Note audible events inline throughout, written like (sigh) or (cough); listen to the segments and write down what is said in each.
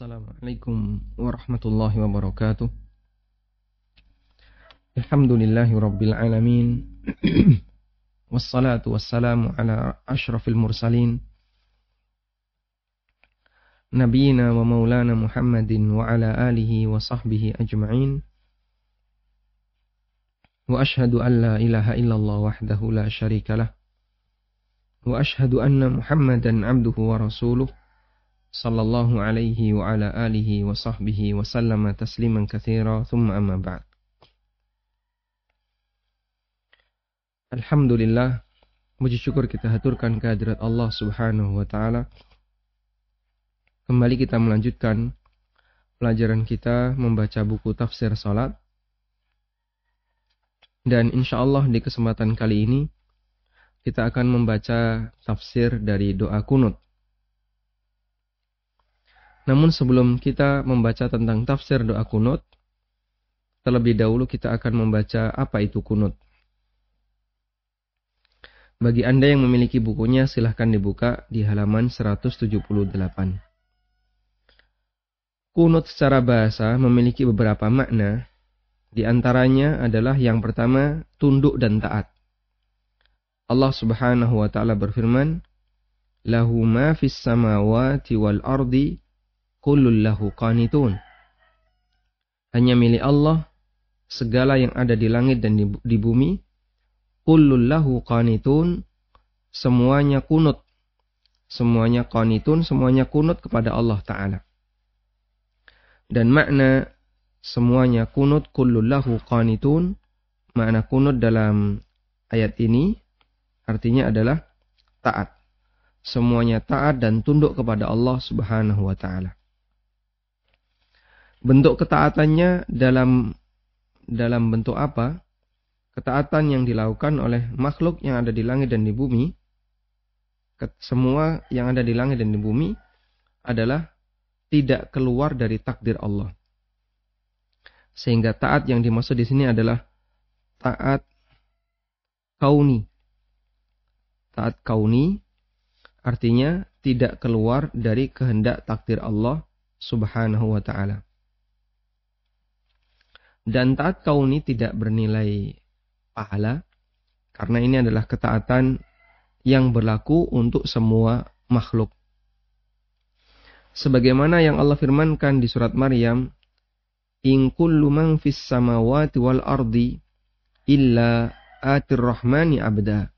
Assalamualaikum warahmatullahi wabarakatuh. Alhamdulillahi rabbil alamin. Wassalatu wassalamu ala ashrafil mursalin. Nabiina wa maulana Muhammadin wa ala alihi wa sahbihi ajma'in. Wa ashhadu an la ilaha illallah wahdahu la sharika lah. Wa ashhadu anna Muhammadan abduhu wa rasuluh sallallahu alaihi wa ala alihi wa sahbihi wa sallama tasliman katsira thumma amma ba'd. Alhamdulillah puji syukur kita haturkan kehadirat Allah Subhanahu wa taala. Kembali kita melanjutkan pelajaran kita membaca buku tafsir salat. Dan insya Allah di kesempatan kali ini kita akan membaca tafsir dari doa kunut namun sebelum kita membaca tentang tafsir doa kunut, terlebih dahulu kita akan membaca apa itu kunut. Bagi Anda yang memiliki bukunya, silahkan dibuka di halaman 178. Kunut secara bahasa memiliki beberapa makna. Di antaranya adalah yang pertama, tunduk dan taat. Allah subhanahu wa ta'ala berfirman, Lahu ma fis samawati wal ardi kullul lahu qanitun. Hanya milik Allah segala yang ada di langit dan di, di bumi kullul lahu qanitun semuanya kunut semuanya qanitun semuanya kunut kepada Allah taala. Dan makna semuanya kunut kullul lahu qanitun makna kunut dalam ayat ini artinya adalah taat. Semuanya taat dan tunduk kepada Allah Subhanahu wa taala bentuk ketaatannya dalam dalam bentuk apa? Ketaatan yang dilakukan oleh makhluk yang ada di langit dan di bumi, semua yang ada di langit dan di bumi adalah tidak keluar dari takdir Allah. Sehingga taat yang dimaksud di sini adalah taat kauni. Taat kauni artinya tidak keluar dari kehendak takdir Allah Subhanahu wa taala. Dan taat kauni tidak bernilai pahala karena ini adalah ketaatan yang berlaku untuk semua makhluk. Sebagaimana yang Allah firmankan di surat Maryam, "In kullu man fis samawati wal ardi illa atir rahmani abda."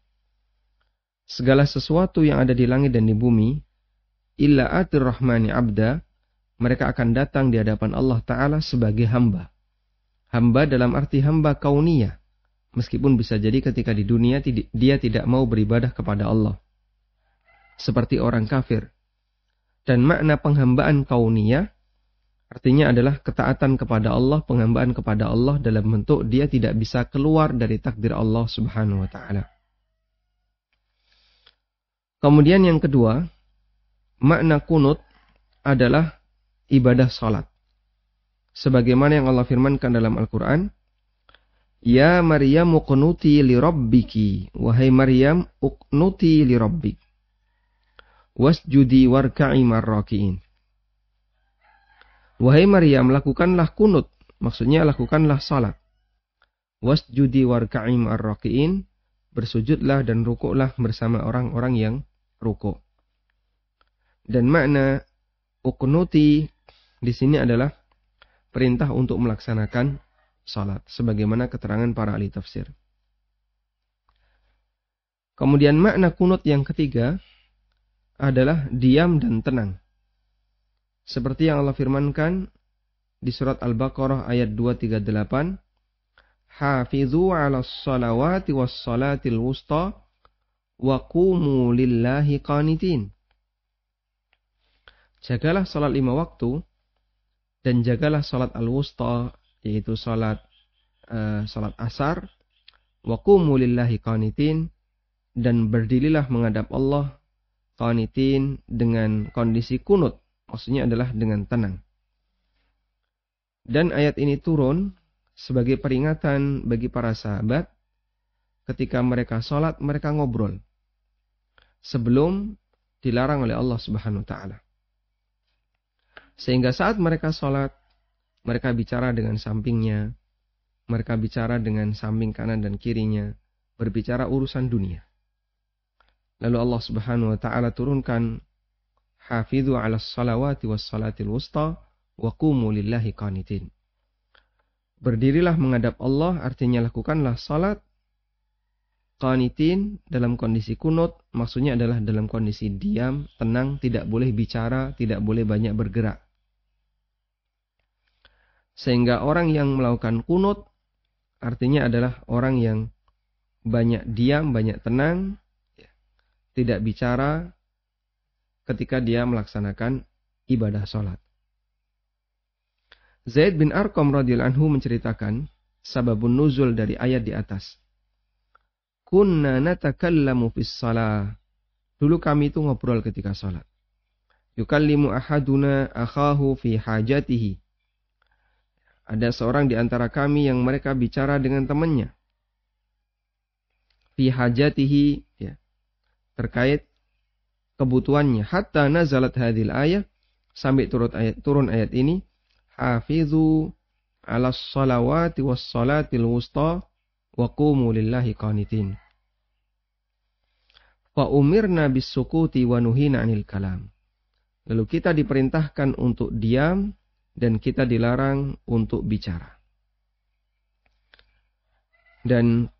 Segala sesuatu yang ada di langit dan di bumi, illa atir rahmani abda, mereka akan datang di hadapan Allah Ta'ala sebagai hamba. Hamba dalam arti hamba kauniyah. Meskipun bisa jadi ketika di dunia dia tidak mau beribadah kepada Allah. Seperti orang kafir. Dan makna penghambaan kauniyah artinya adalah ketaatan kepada Allah, penghambaan kepada Allah dalam bentuk dia tidak bisa keluar dari takdir Allah Subhanahu wa taala. Kemudian yang kedua, makna kunut adalah ibadah salat sebagaimana yang Allah firmankan dalam Al-Qur'an Ya Maryam uqnuti li rabbiki. Wahai Maryam uqnuti li rabbik. Wasjudi warka'i marrakiin. Wahai Maryam lakukanlah kunut maksudnya lakukanlah salat. Wasjudi warka'i marrakiin bersujudlah dan rukuklah bersama orang-orang yang rukuk. Dan makna uqnuti di sini adalah perintah untuk melaksanakan salat sebagaimana keterangan para ahli tafsir. Kemudian makna kunut yang ketiga adalah diam dan tenang. Seperti yang Allah firmankan di surat Al-Baqarah ayat 238, Hafizu 'ala salawati was salatil wusta wa qumu lillahi qanitin. Jagalah salat lima waktu dan jagalah salat al-wusta yaitu salat uh, salat asar. Wa qumu lillahi qanitin. Dan berdirilah menghadap Allah qanitin dengan kondisi kunut. Maksudnya adalah dengan tenang. Dan ayat ini turun sebagai peringatan bagi para sahabat ketika mereka sholat mereka ngobrol sebelum dilarang oleh Allah Subhanahu wa taala Sehingga saat mereka sholat, mereka bicara dengan sampingnya, mereka bicara dengan samping kanan dan kirinya, berbicara urusan dunia. Lalu Allah Subhanahu wa taala turunkan Hafidhu 'ala salawati was salatil wusta wa qumu lillahi qanitin. Berdirilah menghadap Allah artinya lakukanlah salat qanitin dalam kondisi kunut maksudnya adalah dalam kondisi diam, tenang, tidak boleh bicara, tidak boleh banyak bergerak. Sehingga orang yang melakukan kunut artinya adalah orang yang banyak diam, banyak tenang, ya, tidak bicara ketika dia melaksanakan ibadah sholat. Zaid bin Arqam radhiyallahu anhu menceritakan sababun nuzul dari ayat di atas. Kunna natakallamu fis salah. Dulu kami itu ngobrol ketika sholat. Yukallimu ahaduna akhahu fi hajatihi ada seorang di antara kami yang mereka bicara dengan temannya. Fi hajatihi ya, terkait kebutuhannya. Hatta nazalat hadil ayat sampai turun ayat, turun ayat ini. Hafizu ala salawati was salatil wusta wa qumu lillahi qanitin. Fa umirna bis sukuti wa nuhina anil kalam. Lalu kita diperintahkan untuk diam dan kita dilarang untuk bicara. Dan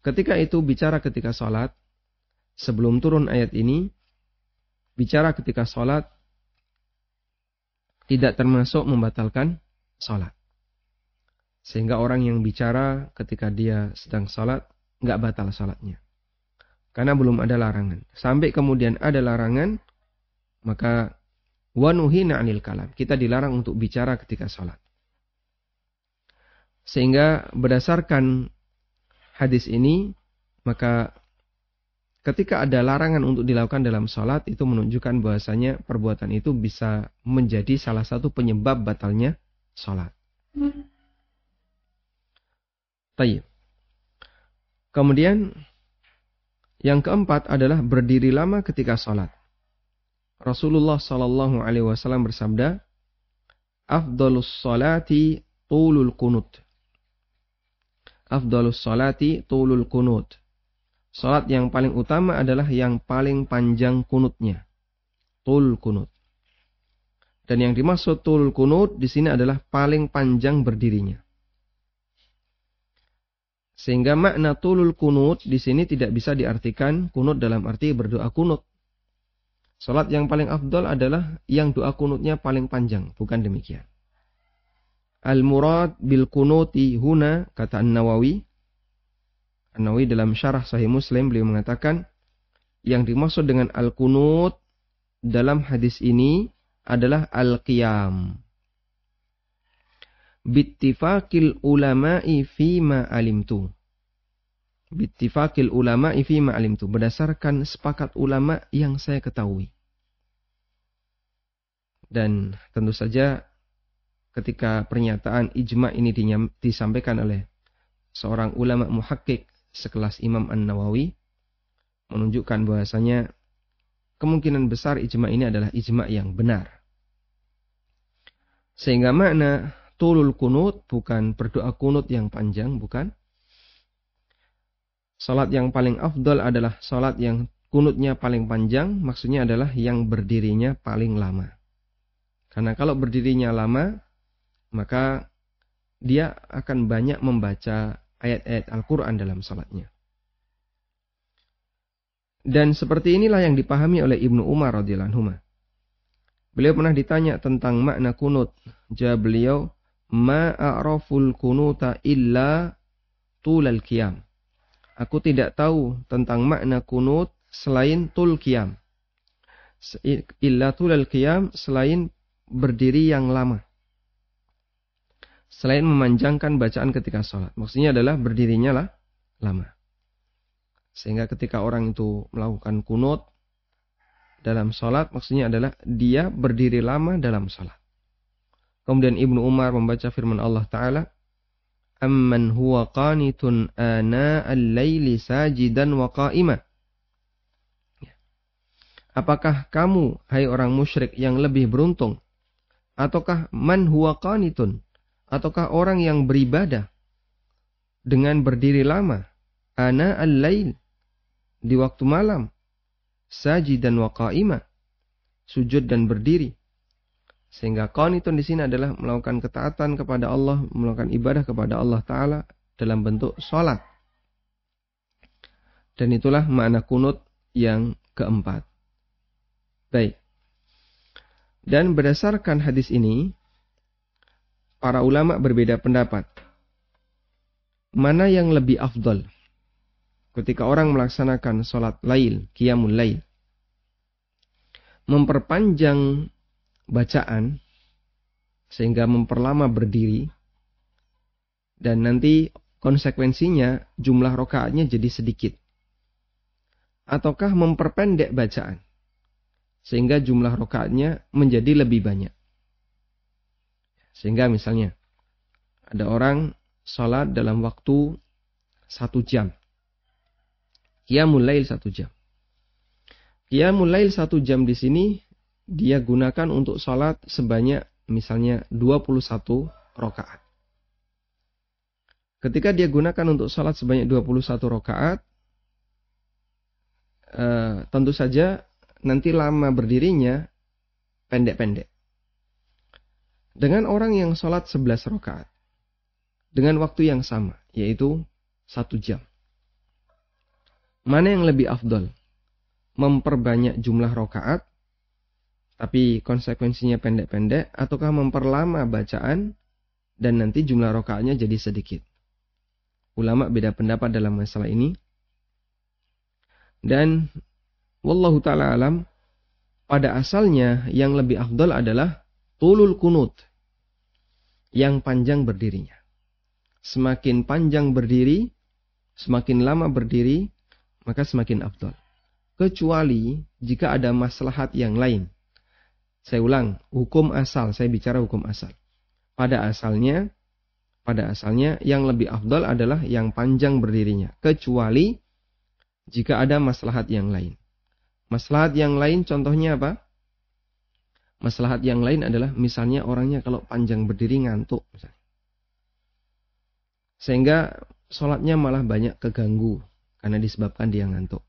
ketika itu bicara ketika sholat, sebelum turun ayat ini, bicara ketika sholat tidak termasuk membatalkan sholat. Sehingga orang yang bicara ketika dia sedang sholat, nggak batal sholatnya. Karena belum ada larangan. Sampai kemudian ada larangan, maka Wanuhina anil kalam. Kita dilarang untuk bicara ketika sholat. Sehingga berdasarkan hadis ini, maka ketika ada larangan untuk dilakukan dalam sholat, itu menunjukkan bahwasanya perbuatan itu bisa menjadi salah satu penyebab batalnya sholat. Tayyip. Kemudian yang keempat adalah berdiri lama ketika sholat. Rasulullah Shallallahu Alaihi Wasallam bersabda, "Afdalus salati tulul kunut." Afdalus salati tulul kunut. Salat yang paling utama adalah yang paling panjang kunutnya. Tul kunut. Dan yang dimaksud tul kunut di sini adalah paling panjang berdirinya. Sehingga makna tulul kunut di sini tidak bisa diartikan kunut dalam arti berdoa kunut. Salat yang paling afdol adalah yang doa kunutnya paling panjang, bukan demikian. Al-murad bil kunuti huna kata An-Nawawi. An-Nawawi dalam syarah Sahih Muslim beliau mengatakan yang dimaksud dengan al-kunut dalam hadis ini adalah al-qiyam. Bittifaqil ulama'i fima alimtu. Bittifakil ulama ifi ma'alim tu. Berdasarkan sepakat ulama yang saya ketahui. Dan tentu saja ketika pernyataan ijma ini disampaikan oleh seorang ulama muhakkik sekelas Imam An-Nawawi menunjukkan bahwasanya kemungkinan besar ijma ini adalah ijma yang benar. Sehingga makna tulul kunut bukan berdoa kunut yang panjang, bukan. Salat yang paling afdol adalah salat yang kunutnya paling panjang, maksudnya adalah yang berdirinya paling lama. Karena kalau berdirinya lama, maka dia akan banyak membaca ayat-ayat Al-Quran dalam salatnya. Dan seperti inilah yang dipahami oleh Ibnu Umar radhiyallahu anhu. Beliau pernah ditanya tentang makna kunut. Jawab beliau, "Ma a'raful kunuta illa tulal qiyam." Aku tidak tahu tentang makna kunut selain tul qiyam. Illa tulal qiyam selain berdiri yang lama. Selain memanjangkan bacaan ketika sholat. Maksudnya adalah berdirinya lah lama. Sehingga ketika orang itu melakukan kunut dalam sholat, maksudnya adalah dia berdiri lama dalam sholat. Kemudian Ibnu Umar membaca firman Allah Ta'ala, amman huwa qanitun ana al-laili sajidan wa qa'ima. Ya. Apakah kamu, hai orang musyrik yang lebih beruntung, ataukah man huwa qanitun? Ataukah orang yang beribadah dengan berdiri lama? Ana al-lail di waktu malam. Sajidan wa qa'ima sujud dan berdiri sehingga qanitun di sini adalah melakukan ketaatan kepada Allah melakukan ibadah kepada Allah taala dalam bentuk salat dan itulah makna kunut yang keempat baik dan berdasarkan hadis ini, para ulama berbeda pendapat. Mana yang lebih afdol ketika orang melaksanakan sholat lail, qiyamul lail. Memperpanjang bacaan sehingga memperlama berdiri dan nanti konsekuensinya jumlah rokaatnya jadi sedikit. Ataukah memperpendek bacaan sehingga jumlah rokaatnya menjadi lebih banyak. Sehingga misalnya ada orang sholat dalam waktu satu jam. Qiyamul lail satu jam. Qiyamul lail satu jam di sini dia gunakan untuk sholat sebanyak misalnya 21 rokaat. Ketika dia gunakan untuk sholat sebanyak 21 rokaat, eh, tentu saja nanti lama berdirinya pendek-pendek. Dengan orang yang sholat 11 rakaat. Dengan waktu yang sama, yaitu satu jam. Mana yang lebih afdol? Memperbanyak jumlah rakaat, tapi konsekuensinya pendek-pendek, ataukah memperlama bacaan, dan nanti jumlah rakaatnya jadi sedikit. Ulama beda pendapat dalam masalah ini. Dan Wallahu ta'ala alam, pada asalnya yang lebih afdal adalah tulul kunut. Yang panjang berdirinya. Semakin panjang berdiri, semakin lama berdiri, maka semakin afdal. Kecuali jika ada maslahat yang lain. Saya ulang, hukum asal, saya bicara hukum asal. Pada asalnya, pada asalnya yang lebih afdal adalah yang panjang berdirinya. Kecuali jika ada maslahat yang lain. Maslahat yang lain contohnya apa? Maslahat yang lain adalah misalnya orangnya kalau panjang berdiri ngantuk. Sehingga sholatnya malah banyak keganggu karena disebabkan dia ngantuk.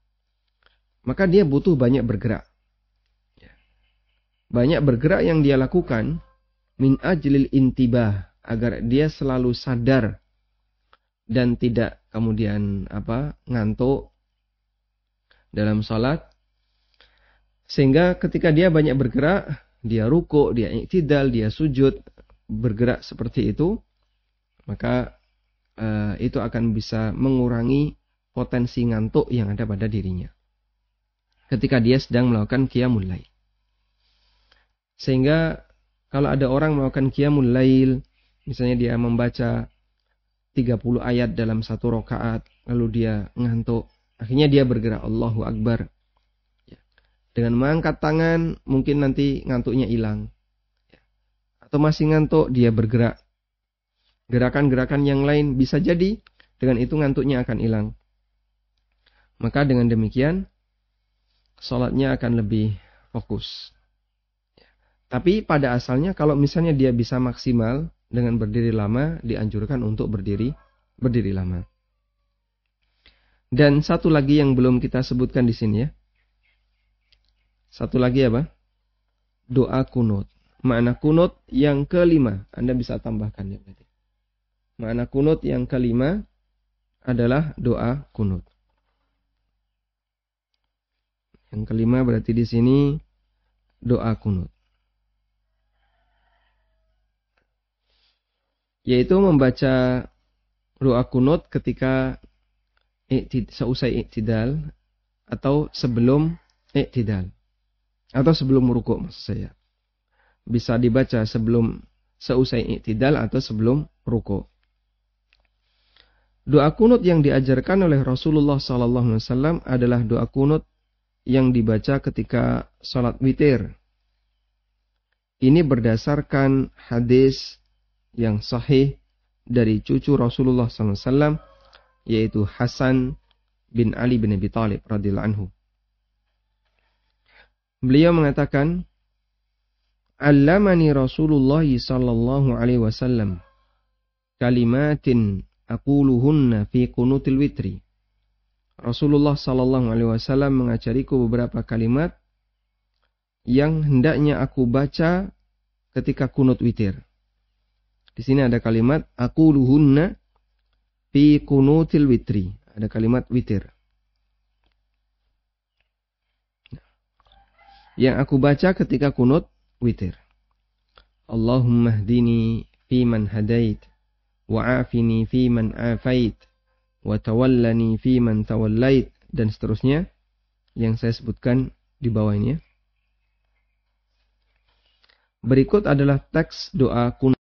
Maka dia butuh banyak bergerak. Ya. Banyak bergerak yang dia lakukan min ajlil intibah agar dia selalu sadar dan tidak kemudian apa ngantuk dalam sholat sehingga ketika dia banyak bergerak, dia ruko, dia iktidal, dia sujud, bergerak seperti itu, maka uh, itu akan bisa mengurangi potensi ngantuk yang ada pada dirinya. Ketika dia sedang melakukan qiyamul lail. Sehingga kalau ada orang melakukan qiyamul lail, misalnya dia membaca 30 ayat dalam satu rakaat, lalu dia ngantuk, akhirnya dia bergerak Allahu Akbar, dengan mengangkat tangan mungkin nanti ngantuknya hilang. Atau masih ngantuk dia bergerak. Gerakan-gerakan yang lain bisa jadi dengan itu ngantuknya akan hilang. Maka dengan demikian sholatnya akan lebih fokus. Tapi pada asalnya kalau misalnya dia bisa maksimal dengan berdiri lama dianjurkan untuk berdiri berdiri lama. Dan satu lagi yang belum kita sebutkan di sini ya. Satu lagi apa? Doa kunut. Makna kunut yang kelima. Anda bisa tambahkan ya berarti. Makna kunut yang kelima adalah doa kunut. Yang kelima berarti di sini doa kunut. Yaitu membaca doa kunut ketika seusai iktidal atau sebelum iktidal atau sebelum rukuk maksud saya. Bisa dibaca sebelum seusai iktidal atau sebelum rukuk. Doa kunut yang diajarkan oleh Rasulullah SAW adalah doa kunut yang dibaca ketika sholat witir. Ini berdasarkan hadis yang sahih dari cucu Rasulullah SAW yaitu Hasan bin Ali bin Abi Thalib radhiyallahu anhu. Beliau mengatakan, Allamani Rasulullah sallallahu alaihi wasallam kalimatin aquluhunna fi qunutil witri. Rasulullah sallallahu alaihi wasallam mengajariku beberapa kalimat yang hendaknya aku baca ketika kunut witir. Di sini ada kalimat aquluhunna fi qunutil witri. Ada kalimat witir. Yang aku baca ketika kunut witir. Allahumma hdini fi man hadait wa afini fi man afait wa tawallani fi man tawallait dan seterusnya yang saya sebutkan di bawah ini. Berikut adalah teks doa kunut.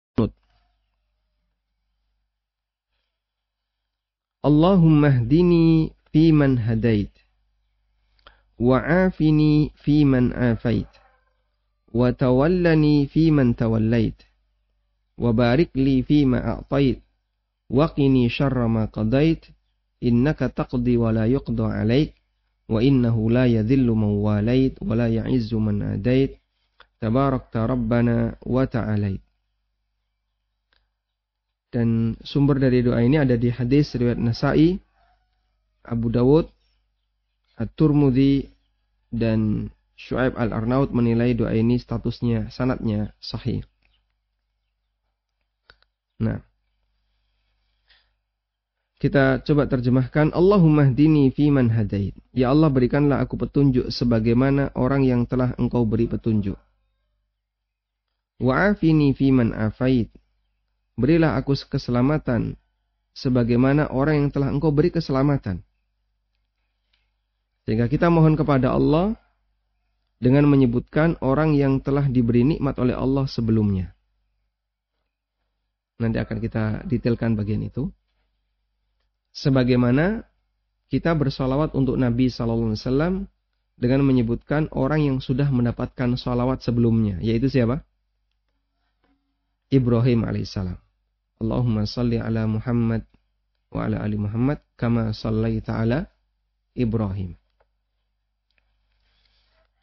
Man hadait wa afini fi man afait وتولني فيمن توليت وبارك لي فيما أعطيت وقني شر ما قضيت إنك تقضي ولا يقضى عليك وإنه لا يذل من واليت ولا يعز من عاديت تباركت ربنا وتعاليت. Dan sumber dari doa ini ada di hadis riwayat Nasai, Abu Dawud, At-Turmudi dan Shu'aib al-Arnaud menilai doa ini statusnya, sanatnya sahih. Nah, kita coba terjemahkan Allahumma hdini fi man hadait. Ya Allah berikanlah aku petunjuk sebagaimana orang yang telah engkau beri petunjuk. Wa'afini fi man afait. Berilah aku keselamatan sebagaimana orang yang telah engkau beri keselamatan. Sehingga kita mohon kepada Allah dengan menyebutkan orang yang telah diberi nikmat oleh Allah sebelumnya. Nanti akan kita detailkan bagian itu. Sebagaimana kita bersolawat untuk Nabi Sallallahu Alaihi Wasallam dengan menyebutkan orang yang sudah mendapatkan solawat sebelumnya, yaitu siapa? Ibrahim alaihissalam. Allahumma salli ala Muhammad wa ala ali Muhammad kama sallaita ala Ibrahim.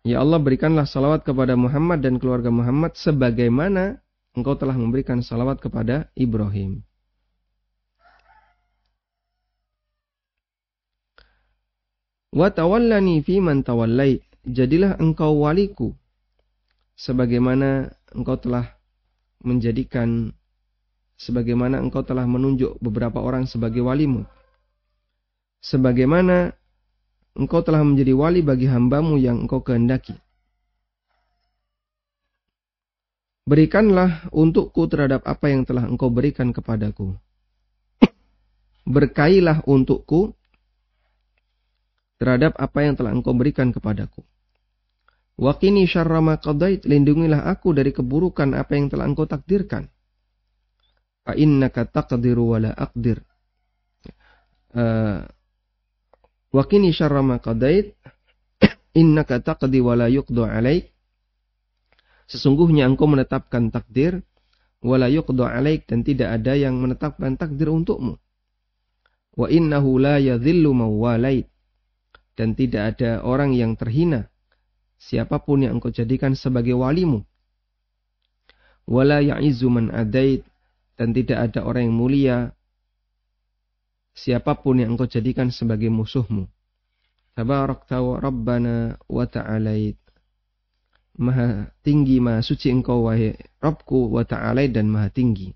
Ya Allah berikanlah salawat kepada Muhammad dan keluarga Muhammad sebagaimana engkau telah memberikan salawat kepada Ibrahim. Wa tawallani fi man tawallai. Jadilah engkau waliku sebagaimana engkau telah menjadikan sebagaimana engkau telah menunjuk beberapa orang sebagai walimu. Sebagaimana engkau telah menjadi wali bagi hambamu yang engkau kehendaki. Berikanlah untukku terhadap apa yang telah engkau berikan kepadaku. Berkailah untukku terhadap apa yang telah engkau berikan kepadaku. Wakini syarrama qadait, lindungilah aku dari keburukan apa yang telah engkau takdirkan. Fa innaka taqdiru wa la aqdir. Uh, Wa kini syarra ma qadait (coughs) innaka taqdi wa la yuqdu alaik. Sesungguhnya engkau menetapkan takdir wa la yuqdu alaik dan tidak ada yang menetapkan takdir untukmu. Wa innahu la yadhillu mawalait. Dan tidak ada orang yang terhina siapa pun yang engkau jadikan sebagai walimu. Wala ya'izu man adait dan tidak ada orang yang mulia siapa pun yang engkau jadikan sebagai musuhmu. Tabarakta wa Rabbana wa ta'alait. Maha tinggi, maha suci engkau wahai Rabbku wa ta'alait dan maha tinggi.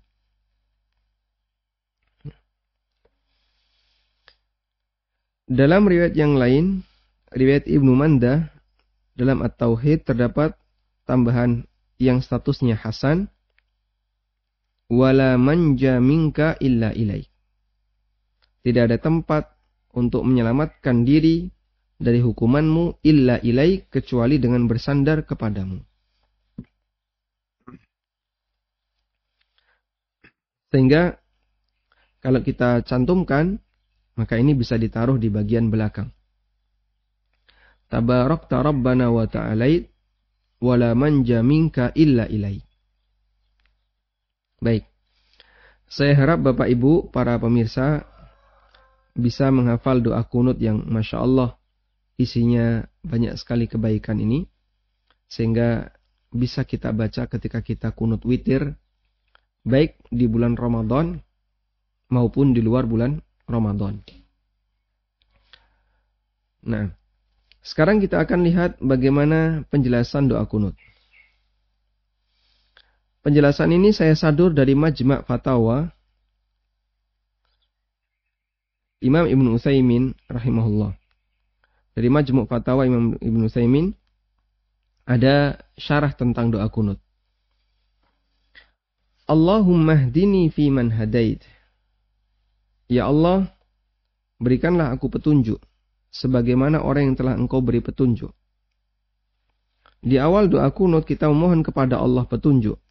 Dalam riwayat yang lain, riwayat Ibnu Manda dalam At-Tauhid terdapat tambahan yang statusnya hasan wala manja minka illa ilaik. Tidak ada tempat untuk menyelamatkan diri dari hukumanmu illa ilai kecuali dengan bersandar kepadamu. Sehingga kalau kita cantumkan, maka ini bisa ditaruh di bagian belakang. Tabarakta Rabbana wa ta'alait wala manja minka illa ilai. Baik. Saya harap Bapak Ibu, para pemirsa bisa menghafal doa kunut yang Masya Allah isinya banyak sekali kebaikan ini. Sehingga bisa kita baca ketika kita kunut witir baik di bulan Ramadan maupun di luar bulan Ramadan. Nah, sekarang kita akan lihat bagaimana penjelasan doa kunut. Penjelasan ini saya sadur dari Majma' Fatawa Imam Ibn Utsaimin rahimahullah. Dari Majmu' Fatawa Imam Ibn Utsaimin ada syarah tentang doa kunut. Allahumma hdini fi man hadait. Ya Allah, berikanlah aku petunjuk sebagaimana orang yang telah engkau beri petunjuk. Di awal doa kunut kita memohon kepada Allah petunjuk.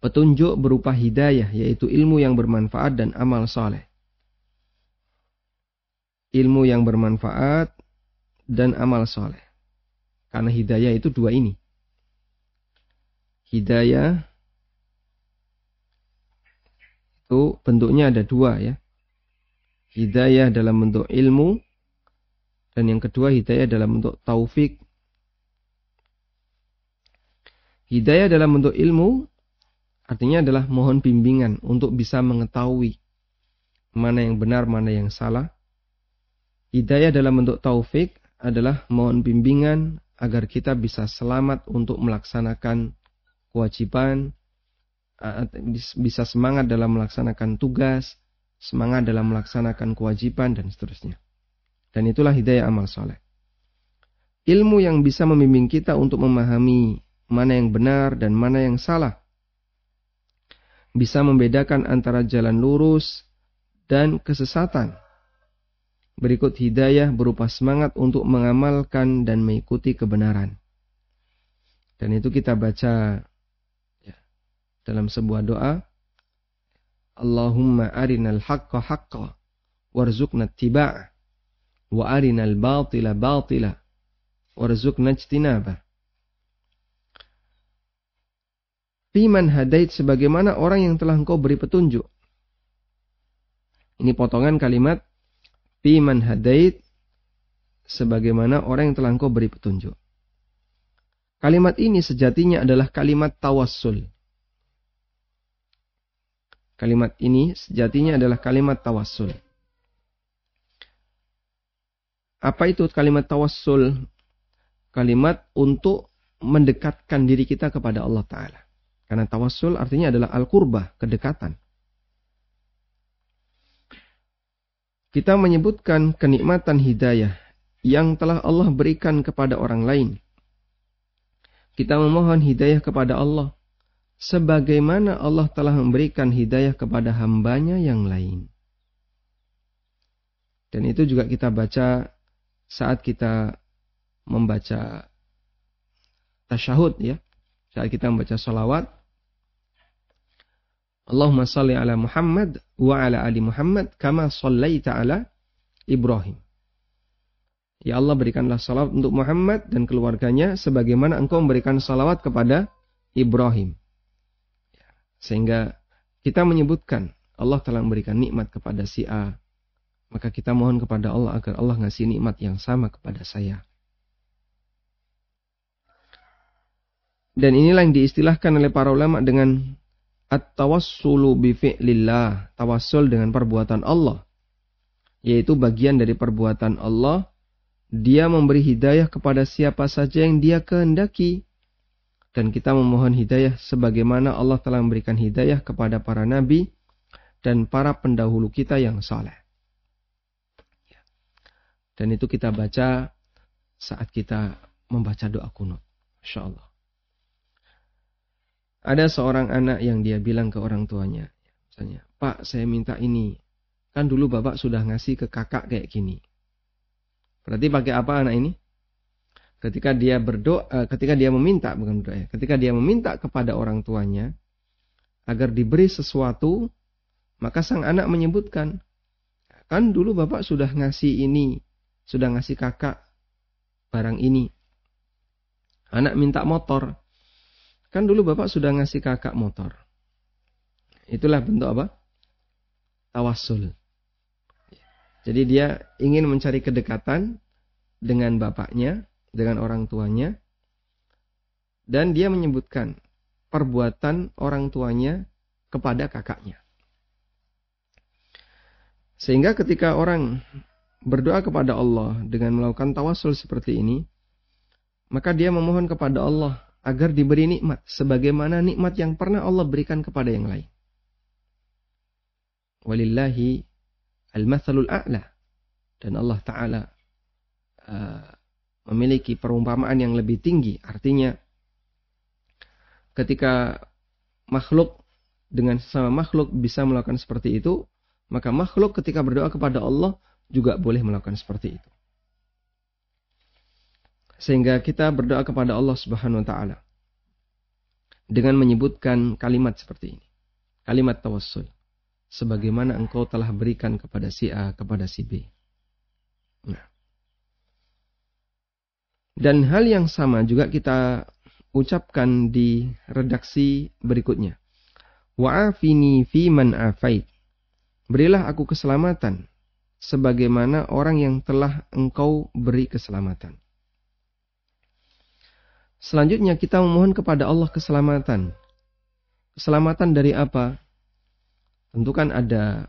Petunjuk berupa hidayah yaitu ilmu yang bermanfaat dan amal saleh. Ilmu yang bermanfaat dan amal saleh. Karena hidayah itu dua ini. Hidayah itu bentuknya ada dua ya. Hidayah dalam bentuk ilmu dan yang kedua hidayah dalam bentuk taufik. Hidayah dalam bentuk ilmu artinya adalah mohon bimbingan untuk bisa mengetahui mana yang benar, mana yang salah. Hidayah dalam bentuk taufik adalah mohon bimbingan agar kita bisa selamat untuk melaksanakan kewajiban, bisa semangat dalam melaksanakan tugas, semangat dalam melaksanakan kewajiban, dan seterusnya. Dan itulah hidayah amal soleh. Ilmu yang bisa membimbing kita untuk memahami mana yang benar dan mana yang salah. Bisa membedakan antara jalan lurus dan kesesatan. Berikut hidayah berupa semangat untuk mengamalkan dan mengikuti kebenaran. Dan itu kita baca dalam sebuah doa Allahumma arinal haqqa haqqa warzuqna tiba'ah wa arinal batila batila warzuqna ijtinabah Fiman hadait sebagaimana orang yang telah engkau beri petunjuk. Ini potongan kalimat Fiman hadait sebagaimana orang yang telah engkau beri petunjuk. Kalimat ini sejatinya adalah kalimat tawassul. Kalimat ini sejatinya adalah kalimat tawassul. Apa itu kalimat tawassul? Kalimat untuk mendekatkan diri kita kepada Allah Ta'ala. Karena tawassul artinya adalah al-qurbah, kedekatan. Kita menyebutkan kenikmatan hidayah yang telah Allah berikan kepada orang lain. Kita memohon hidayah kepada Allah sebagaimana Allah telah memberikan hidayah kepada hambanya yang lain. Dan itu juga kita baca saat kita membaca tasyahud ya. Saat kita membaca salawat. Allahumma salli ala Muhammad wa ala ali Muhammad kama sallaita ala Ibrahim. Ya Allah berikanlah salawat untuk Muhammad dan keluarganya sebagaimana engkau memberikan salawat kepada Ibrahim. Sehingga kita menyebutkan Allah telah memberikan nikmat kepada si A. Maka kita mohon kepada Allah agar Allah ngasih nikmat yang sama kepada saya. Dan inilah yang diistilahkan oleh para ulama dengan at-tawassulu bi fi'lillah, tawassul dengan perbuatan Allah. Yaitu bagian dari perbuatan Allah, dia memberi hidayah kepada siapa saja yang dia kehendaki dan kita memohon hidayah sebagaimana Allah telah memberikan hidayah kepada para nabi dan para pendahulu kita yang saleh. Dan itu kita baca saat kita membaca doa kunut. Allah. Ada seorang anak yang dia bilang ke orang tuanya, misalnya, Pak saya minta ini, kan dulu bapak sudah ngasih ke kakak kayak gini. Berarti pakai apa anak ini? ketika dia berdoa, eh, ketika dia meminta bukan berdoa ya, ketika dia meminta kepada orang tuanya agar diberi sesuatu, maka sang anak menyebutkan, kan dulu bapak sudah ngasih ini, sudah ngasih kakak barang ini. Anak minta motor, kan dulu bapak sudah ngasih kakak motor. Itulah bentuk apa? Tawassul. Jadi dia ingin mencari kedekatan dengan bapaknya dengan orang tuanya dan dia menyebutkan perbuatan orang tuanya kepada kakaknya. Sehingga ketika orang berdoa kepada Allah dengan melakukan tawasul seperti ini, maka dia memohon kepada Allah agar diberi nikmat sebagaimana nikmat yang pernah Allah berikan kepada yang lain. Walillahi al-mathalul a'la dan Allah taala uh, memiliki perumpamaan yang lebih tinggi. Artinya ketika makhluk dengan sesama makhluk bisa melakukan seperti itu, maka makhluk ketika berdoa kepada Allah juga boleh melakukan seperti itu. Sehingga kita berdoa kepada Allah Subhanahu wa taala dengan menyebutkan kalimat seperti ini. Kalimat tawassul. Sebagaimana engkau telah berikan kepada si A, kepada si B. Nah. Dan hal yang sama juga kita ucapkan di redaksi berikutnya. Wa'afini fi man afait. Berilah aku keselamatan sebagaimana orang yang telah engkau beri keselamatan. Selanjutnya kita memohon kepada Allah keselamatan. Keselamatan dari apa? Tentu kan ada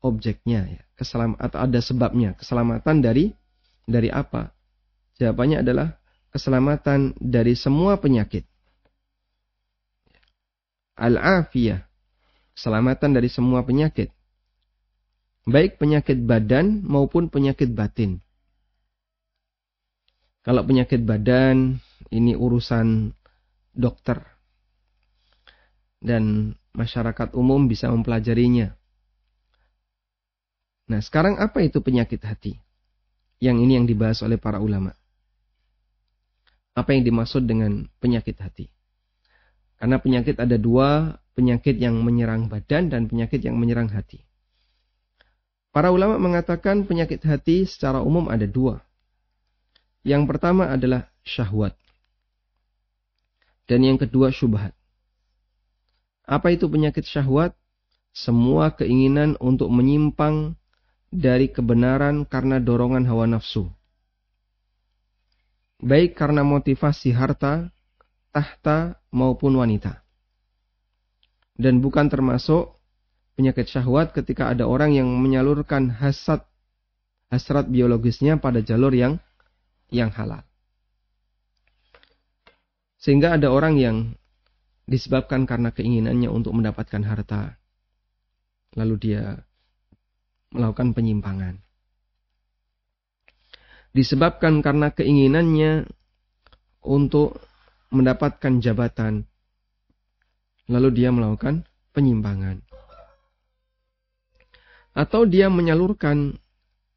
objeknya ya. Keselam atau ada sebabnya. Keselamatan dari dari apa? Jawabannya adalah keselamatan dari semua penyakit. Al-afiyah. Keselamatan dari semua penyakit. Baik penyakit badan maupun penyakit batin. Kalau penyakit badan ini urusan dokter dan masyarakat umum bisa mempelajarinya. Nah, sekarang apa itu penyakit hati? Yang ini yang dibahas oleh para ulama. Apa yang dimaksud dengan penyakit hati? Karena penyakit ada dua, penyakit yang menyerang badan dan penyakit yang menyerang hati. Para ulama mengatakan penyakit hati secara umum ada dua. Yang pertama adalah syahwat. Dan yang kedua syubhat. Apa itu penyakit syahwat? Semua keinginan untuk menyimpang dari kebenaran karena dorongan hawa nafsu. Baik karena motivasi harta, tahta maupun wanita. Dan bukan termasuk penyakit syahwat ketika ada orang yang menyalurkan hasad hasrat biologisnya pada jalur yang yang halal. Sehingga ada orang yang disebabkan karena keinginannya untuk mendapatkan harta. Lalu dia melakukan penyimpangan. Disebabkan karena keinginannya untuk mendapatkan jabatan. Lalu dia melakukan penyimpangan. Atau dia menyalurkan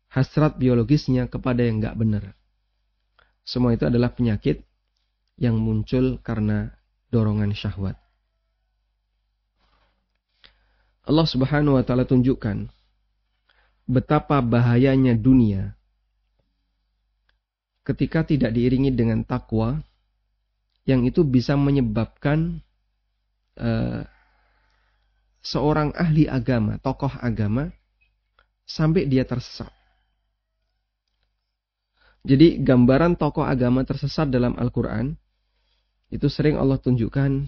hasrat biologisnya kepada yang nggak benar. Semua itu adalah penyakit yang muncul karena dorongan syahwat. Allah Subhanahu wa taala tunjukkan betapa bahayanya dunia ketika tidak diiringi dengan takwa yang itu bisa menyebabkan uh, seorang ahli agama, tokoh agama sampai dia tersesat. Jadi gambaran tokoh agama tersesat dalam Al-Quran itu sering Allah tunjukkan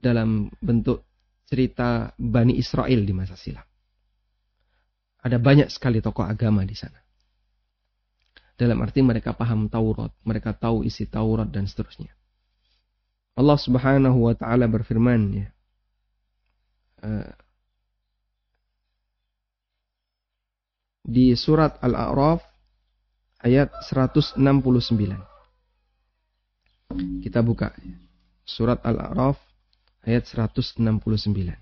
dalam bentuk cerita Bani Israel di masa silam. Ada banyak sekali tokoh agama di sana. Dalam arti mereka paham Taurat, mereka tahu isi Taurat dan seterusnya. Allah Subhanahu wa taala berfirman ya. Uh, di surat Al-A'raf ayat 169. Kita buka surat Al-A'raf ayat 169.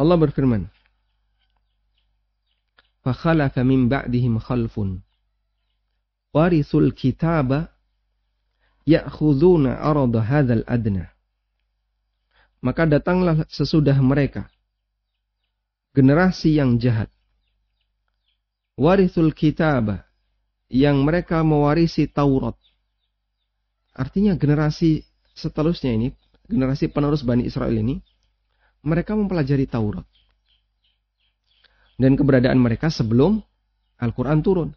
Allah berfirman, فَخَلَفَ مِنْ بَعْدِهِمْ خَلْفٌ وَرِثُوا الْكِتَابَ ya'khuduna arada hadzal adna. Maka datanglah sesudah mereka generasi yang jahat. Warithul kitab yang mereka mewarisi Taurat. Artinya generasi seterusnya ini, generasi penerus Bani Israel ini, mereka mempelajari Taurat. Dan keberadaan mereka sebelum Al-Quran turun.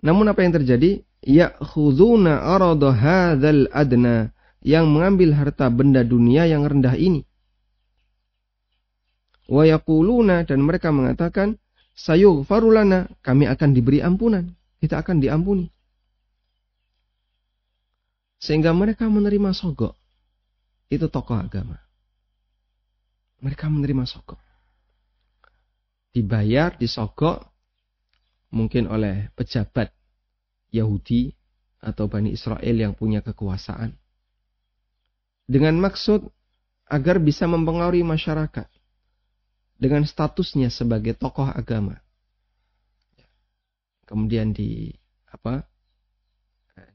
Namun apa yang terjadi? Ya'khuduna arada hadzal adna yang mengambil harta benda dunia yang rendah ini. Wa yaquluna dan mereka mengatakan sayughfaru lana, kami akan diberi ampunan, kita akan diampuni. Sehingga mereka menerima sogok. Itu tokoh agama. Mereka menerima sogok. Dibayar, disogok, mungkin oleh pejabat Yahudi atau Bani Israel yang punya kekuasaan. Dengan maksud agar bisa mempengaruhi masyarakat dengan statusnya sebagai tokoh agama. Kemudian di apa?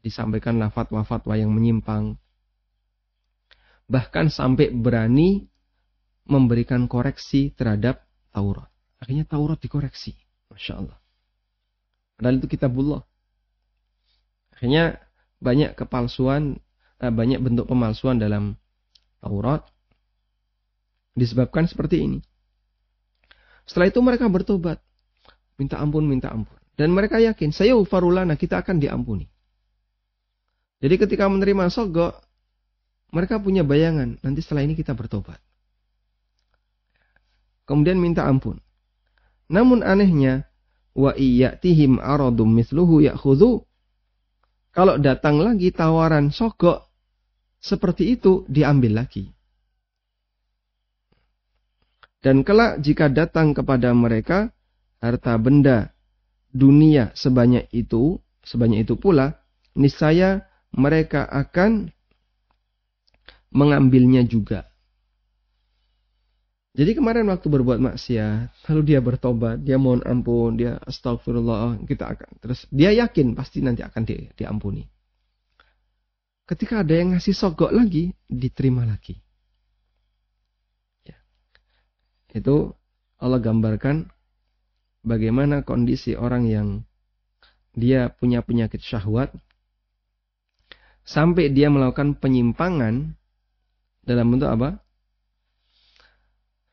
Disampaikanlah fatwa-fatwa yang menyimpang. Bahkan sampai berani memberikan koreksi terhadap Taurat. Akhirnya Taurat dikoreksi. Masya Allah. Padahal itu kitabullah. Akhirnya banyak kepalsuan, eh, banyak bentuk pemalsuan dalam Taurat. Disebabkan seperti ini. Setelah itu mereka bertobat. Minta ampun, minta ampun. Dan mereka yakin, saya ufarulana, kita akan diampuni. Jadi ketika menerima sogok, mereka punya bayangan, nanti setelah ini kita bertobat. Kemudian minta ampun. Namun anehnya, wa iyyatihim aradum misluhu ya'khudhu. Kalau datang lagi tawaran sogok seperti itu diambil lagi. Dan kelak jika datang kepada mereka harta benda dunia sebanyak itu, sebanyak itu pula, niscaya mereka akan mengambilnya juga. Jadi kemarin waktu berbuat maksiat, lalu dia bertobat, dia mohon ampun, dia astagfirullah, kita akan terus dia yakin pasti nanti akan di, diampuni. Ketika ada yang ngasih sogok lagi, diterima lagi. Itu Allah gambarkan bagaimana kondisi orang yang dia punya penyakit syahwat sampai dia melakukan penyimpangan dalam bentuk apa?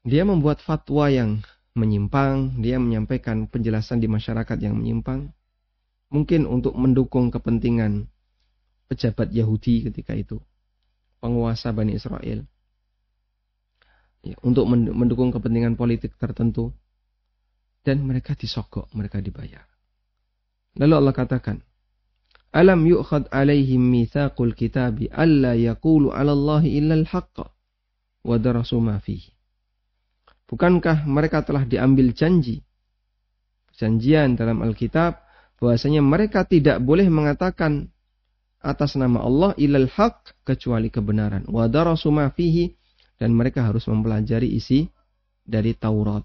Dia membuat fatwa yang menyimpang, dia menyampaikan penjelasan di masyarakat yang menyimpang, mungkin untuk mendukung kepentingan pejabat Yahudi ketika itu, penguasa Bani Israel ya, untuk mendukung kepentingan politik tertentu dan mereka disogok, mereka dibayar. Lalu Allah katakan, Alam yu'khad alaihim mithaqul kitabi alla yaqulu 'ala Allah illa al-haqq wa darasu ma. Bukankah mereka telah diambil janji janjian dalam Alkitab bahwasanya mereka tidak boleh mengatakan atas nama Allah ilal haq kecuali kebenaran wa darasu ma fihi dan mereka harus mempelajari isi dari Taurat.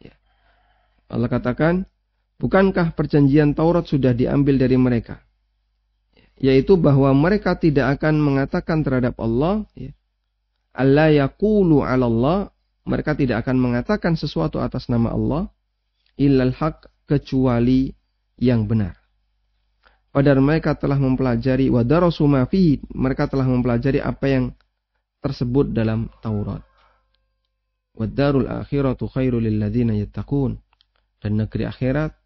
Ya. Allah katakan, bukankah perjanjian Taurat sudah diambil dari mereka? Yaitu bahwa mereka tidak akan mengatakan terhadap Allah, ya, Allah yakulu ala Allah, mereka tidak akan mengatakan sesuatu atas nama Allah, illal haq kecuali yang benar. Padahal mereka telah mempelajari wadarasu fihi, mereka telah mempelajari apa yang tersebut dalam Taurat. Wadarul akhiratu khairul lilladzina yattaqun. Dan negeri akhirat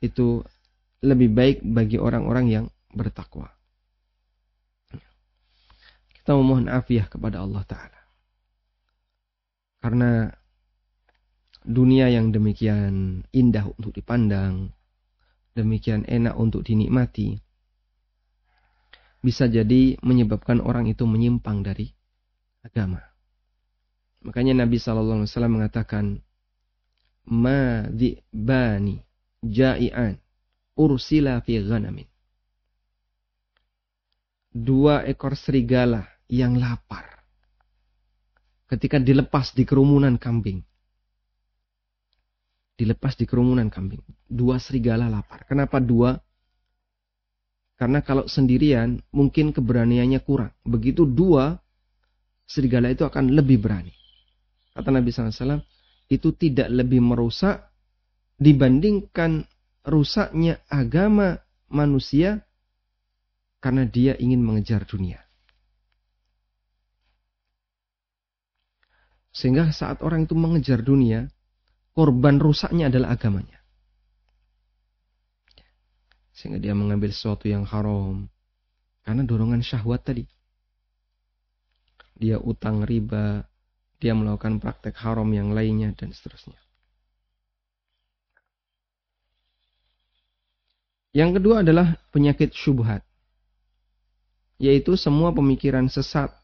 itu lebih baik bagi orang-orang yang bertakwa. Kita memohon afiah kepada Allah Ta'ala. Karena dunia yang demikian indah untuk dipandang, demikian enak untuk dinikmati, bisa jadi menyebabkan orang itu menyimpang dari agama. Makanya Nabi Shallallahu Alaihi Wasallam mengatakan, "Ma bani jai'an ursila fi ghanamin." Dua ekor serigala yang lapar ketika dilepas di kerumunan kambing dilepas di kerumunan kambing. Dua serigala lapar. Kenapa dua? Karena kalau sendirian mungkin keberaniannya kurang. Begitu dua, serigala itu akan lebih berani. Kata Nabi SAW, itu tidak lebih merusak dibandingkan rusaknya agama manusia karena dia ingin mengejar dunia. Sehingga saat orang itu mengejar dunia, korban rusaknya adalah agamanya. Sehingga dia mengambil sesuatu yang haram. Karena dorongan syahwat tadi. Dia utang riba, dia melakukan praktek haram yang lainnya, dan seterusnya. Yang kedua adalah penyakit syubhat. Yaitu semua pemikiran sesat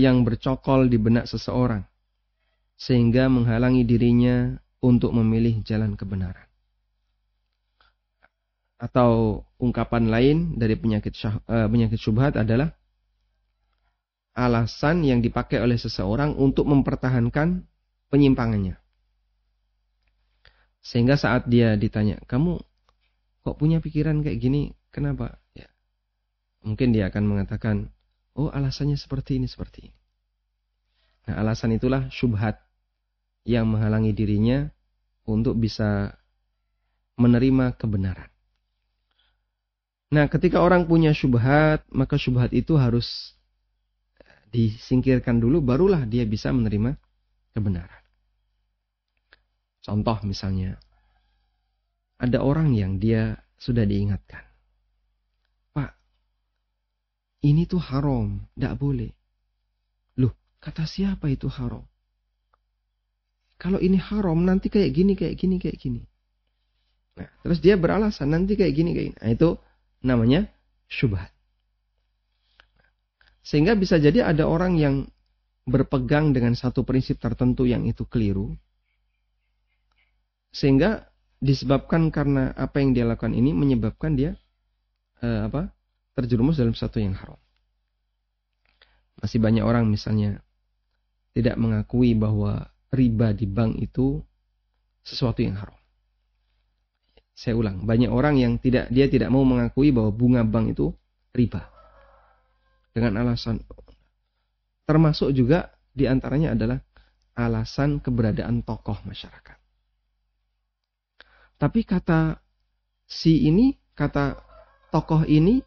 yang bercokol di benak seseorang sehingga menghalangi dirinya untuk memilih jalan kebenaran. Atau ungkapan lain dari penyakit syah, uh, penyakit syubhat adalah alasan yang dipakai oleh seseorang untuk mempertahankan penyimpangannya. Sehingga saat dia ditanya, "Kamu kok punya pikiran kayak gini? Kenapa?" Ya. Mungkin dia akan mengatakan, Oh alasannya seperti ini, seperti ini. Nah alasan itulah syubhat yang menghalangi dirinya untuk bisa menerima kebenaran. Nah ketika orang punya syubhat, maka syubhat itu harus disingkirkan dulu, barulah dia bisa menerima kebenaran. Contoh misalnya, ada orang yang dia sudah diingatkan ini tuh haram, tidak boleh. Loh, kata siapa itu haram? Kalau ini haram, nanti kayak gini, kayak gini, kayak gini. Nah, terus dia beralasan, nanti kayak gini, kayak gini. Nah, itu namanya syubhat. Sehingga bisa jadi ada orang yang berpegang dengan satu prinsip tertentu yang itu keliru. Sehingga disebabkan karena apa yang dia lakukan ini menyebabkan dia eh, apa terjerumus dalam sesuatu yang haram. Masih banyak orang misalnya tidak mengakui bahwa riba di bank itu sesuatu yang haram. Saya ulang, banyak orang yang tidak dia tidak mau mengakui bahwa bunga bank itu riba. Dengan alasan termasuk juga di antaranya adalah alasan keberadaan tokoh masyarakat. Tapi kata si ini, kata tokoh ini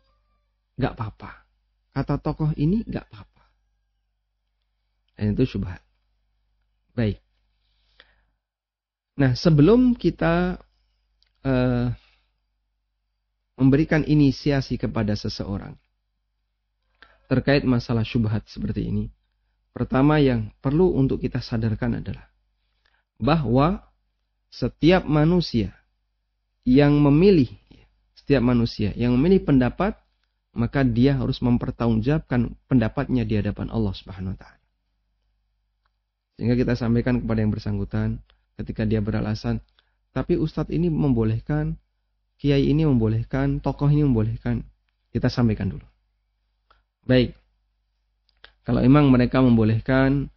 Gak apa-apa. Kata tokoh ini gak apa-apa. Dan itu syubhat. Baik. Nah, sebelum kita uh, memberikan inisiasi kepada seseorang terkait masalah syubhat seperti ini, pertama yang perlu untuk kita sadarkan adalah bahwa setiap manusia yang memilih, setiap manusia yang memilih pendapat maka dia harus mempertanggungjawabkan pendapatnya di hadapan Allah Subhanahu wa taala. Sehingga kita sampaikan kepada yang bersangkutan ketika dia beralasan, tapi ustadz ini membolehkan, kiai ini membolehkan, tokoh ini membolehkan. Kita sampaikan dulu. Baik. Kalau memang mereka membolehkan,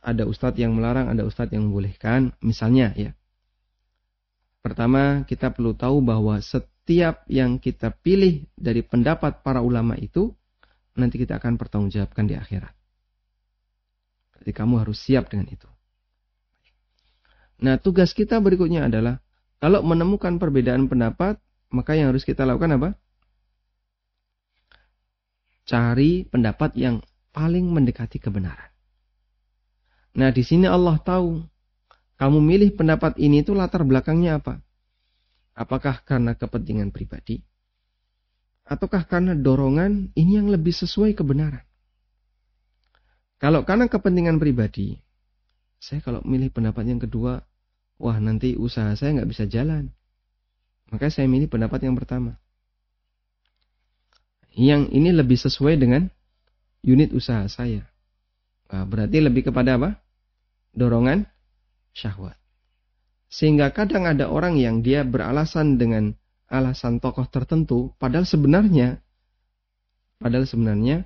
ada ustadz yang melarang, ada ustadz yang membolehkan, misalnya ya. Pertama, kita perlu tahu bahwa setiap setiap yang kita pilih dari pendapat para ulama itu nanti kita akan pertanggungjawabkan di akhirat. Jadi kamu harus siap dengan itu. Nah, tugas kita berikutnya adalah kalau menemukan perbedaan pendapat, maka yang harus kita lakukan apa? Cari pendapat yang paling mendekati kebenaran. Nah, di sini Allah tahu kamu milih pendapat ini itu latar belakangnya apa? Apakah karena kepentingan pribadi? Ataukah karena dorongan ini yang lebih sesuai kebenaran? Kalau karena kepentingan pribadi, saya kalau milih pendapat yang kedua, wah nanti usaha saya nggak bisa jalan. Maka saya milih pendapat yang pertama. Yang ini lebih sesuai dengan unit usaha saya. Berarti lebih kepada apa? Dorongan syahwat. Sehingga kadang ada orang yang dia beralasan dengan alasan tokoh tertentu, padahal sebenarnya, padahal sebenarnya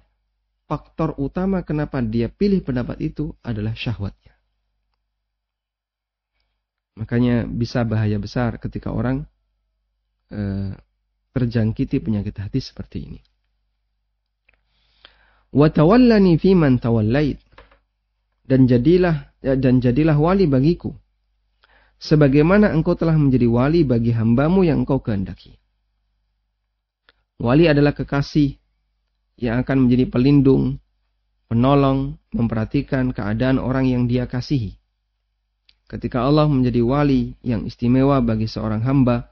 faktor utama kenapa dia pilih pendapat itu adalah syahwatnya. Makanya bisa bahaya besar ketika orang eh, terjangkiti penyakit hati seperti ini. Watawallani fiman tawallait dan jadilah dan jadilah wali bagiku sebagaimana engkau telah menjadi wali bagi hambamu yang engkau kehendaki. Wali adalah kekasih yang akan menjadi pelindung, penolong, memperhatikan keadaan orang yang dia kasihi. Ketika Allah menjadi wali yang istimewa bagi seorang hamba,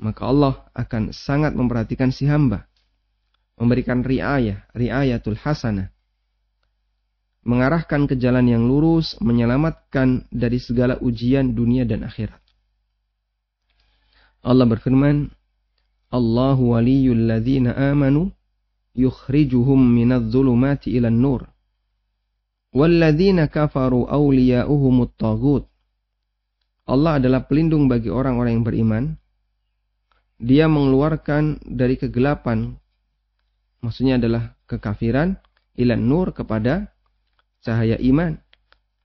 maka Allah akan sangat memperhatikan si hamba. Memberikan riayah, riayatul hasanah. Mengarahkan ke jalan yang lurus, menyelamatkan dari segala ujian dunia dan akhirat. Allah berfirman, Allahu waliyul ladzina amanu yukhrijuhum minadh dhulumati ilan nur. Walladzina kafaru awliya'uhumut tagut. Allah adalah pelindung bagi orang-orang yang beriman. Dia mengeluarkan dari kegelapan, maksudnya adalah kekafiran, ilan nur kepada cahaya iman.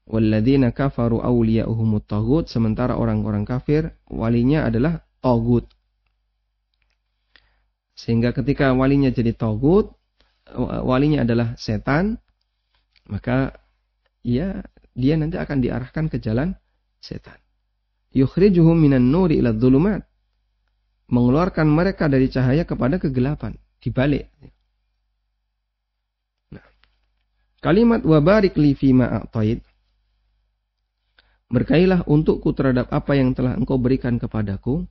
Walladzina kafaru awliya'uhumut tagut. Sementara orang-orang kafir, walinya adalah togut. Sehingga ketika walinya jadi togut, walinya adalah setan, maka ya dia nanti akan diarahkan ke jalan setan. Yukhrijuhum minan nuri ila dhulumat. Mengeluarkan mereka dari cahaya kepada kegelapan. Dibalik. Nah, kalimat wabarik li fima a'taid. Berkailah untukku terhadap apa yang telah engkau berikan kepadaku.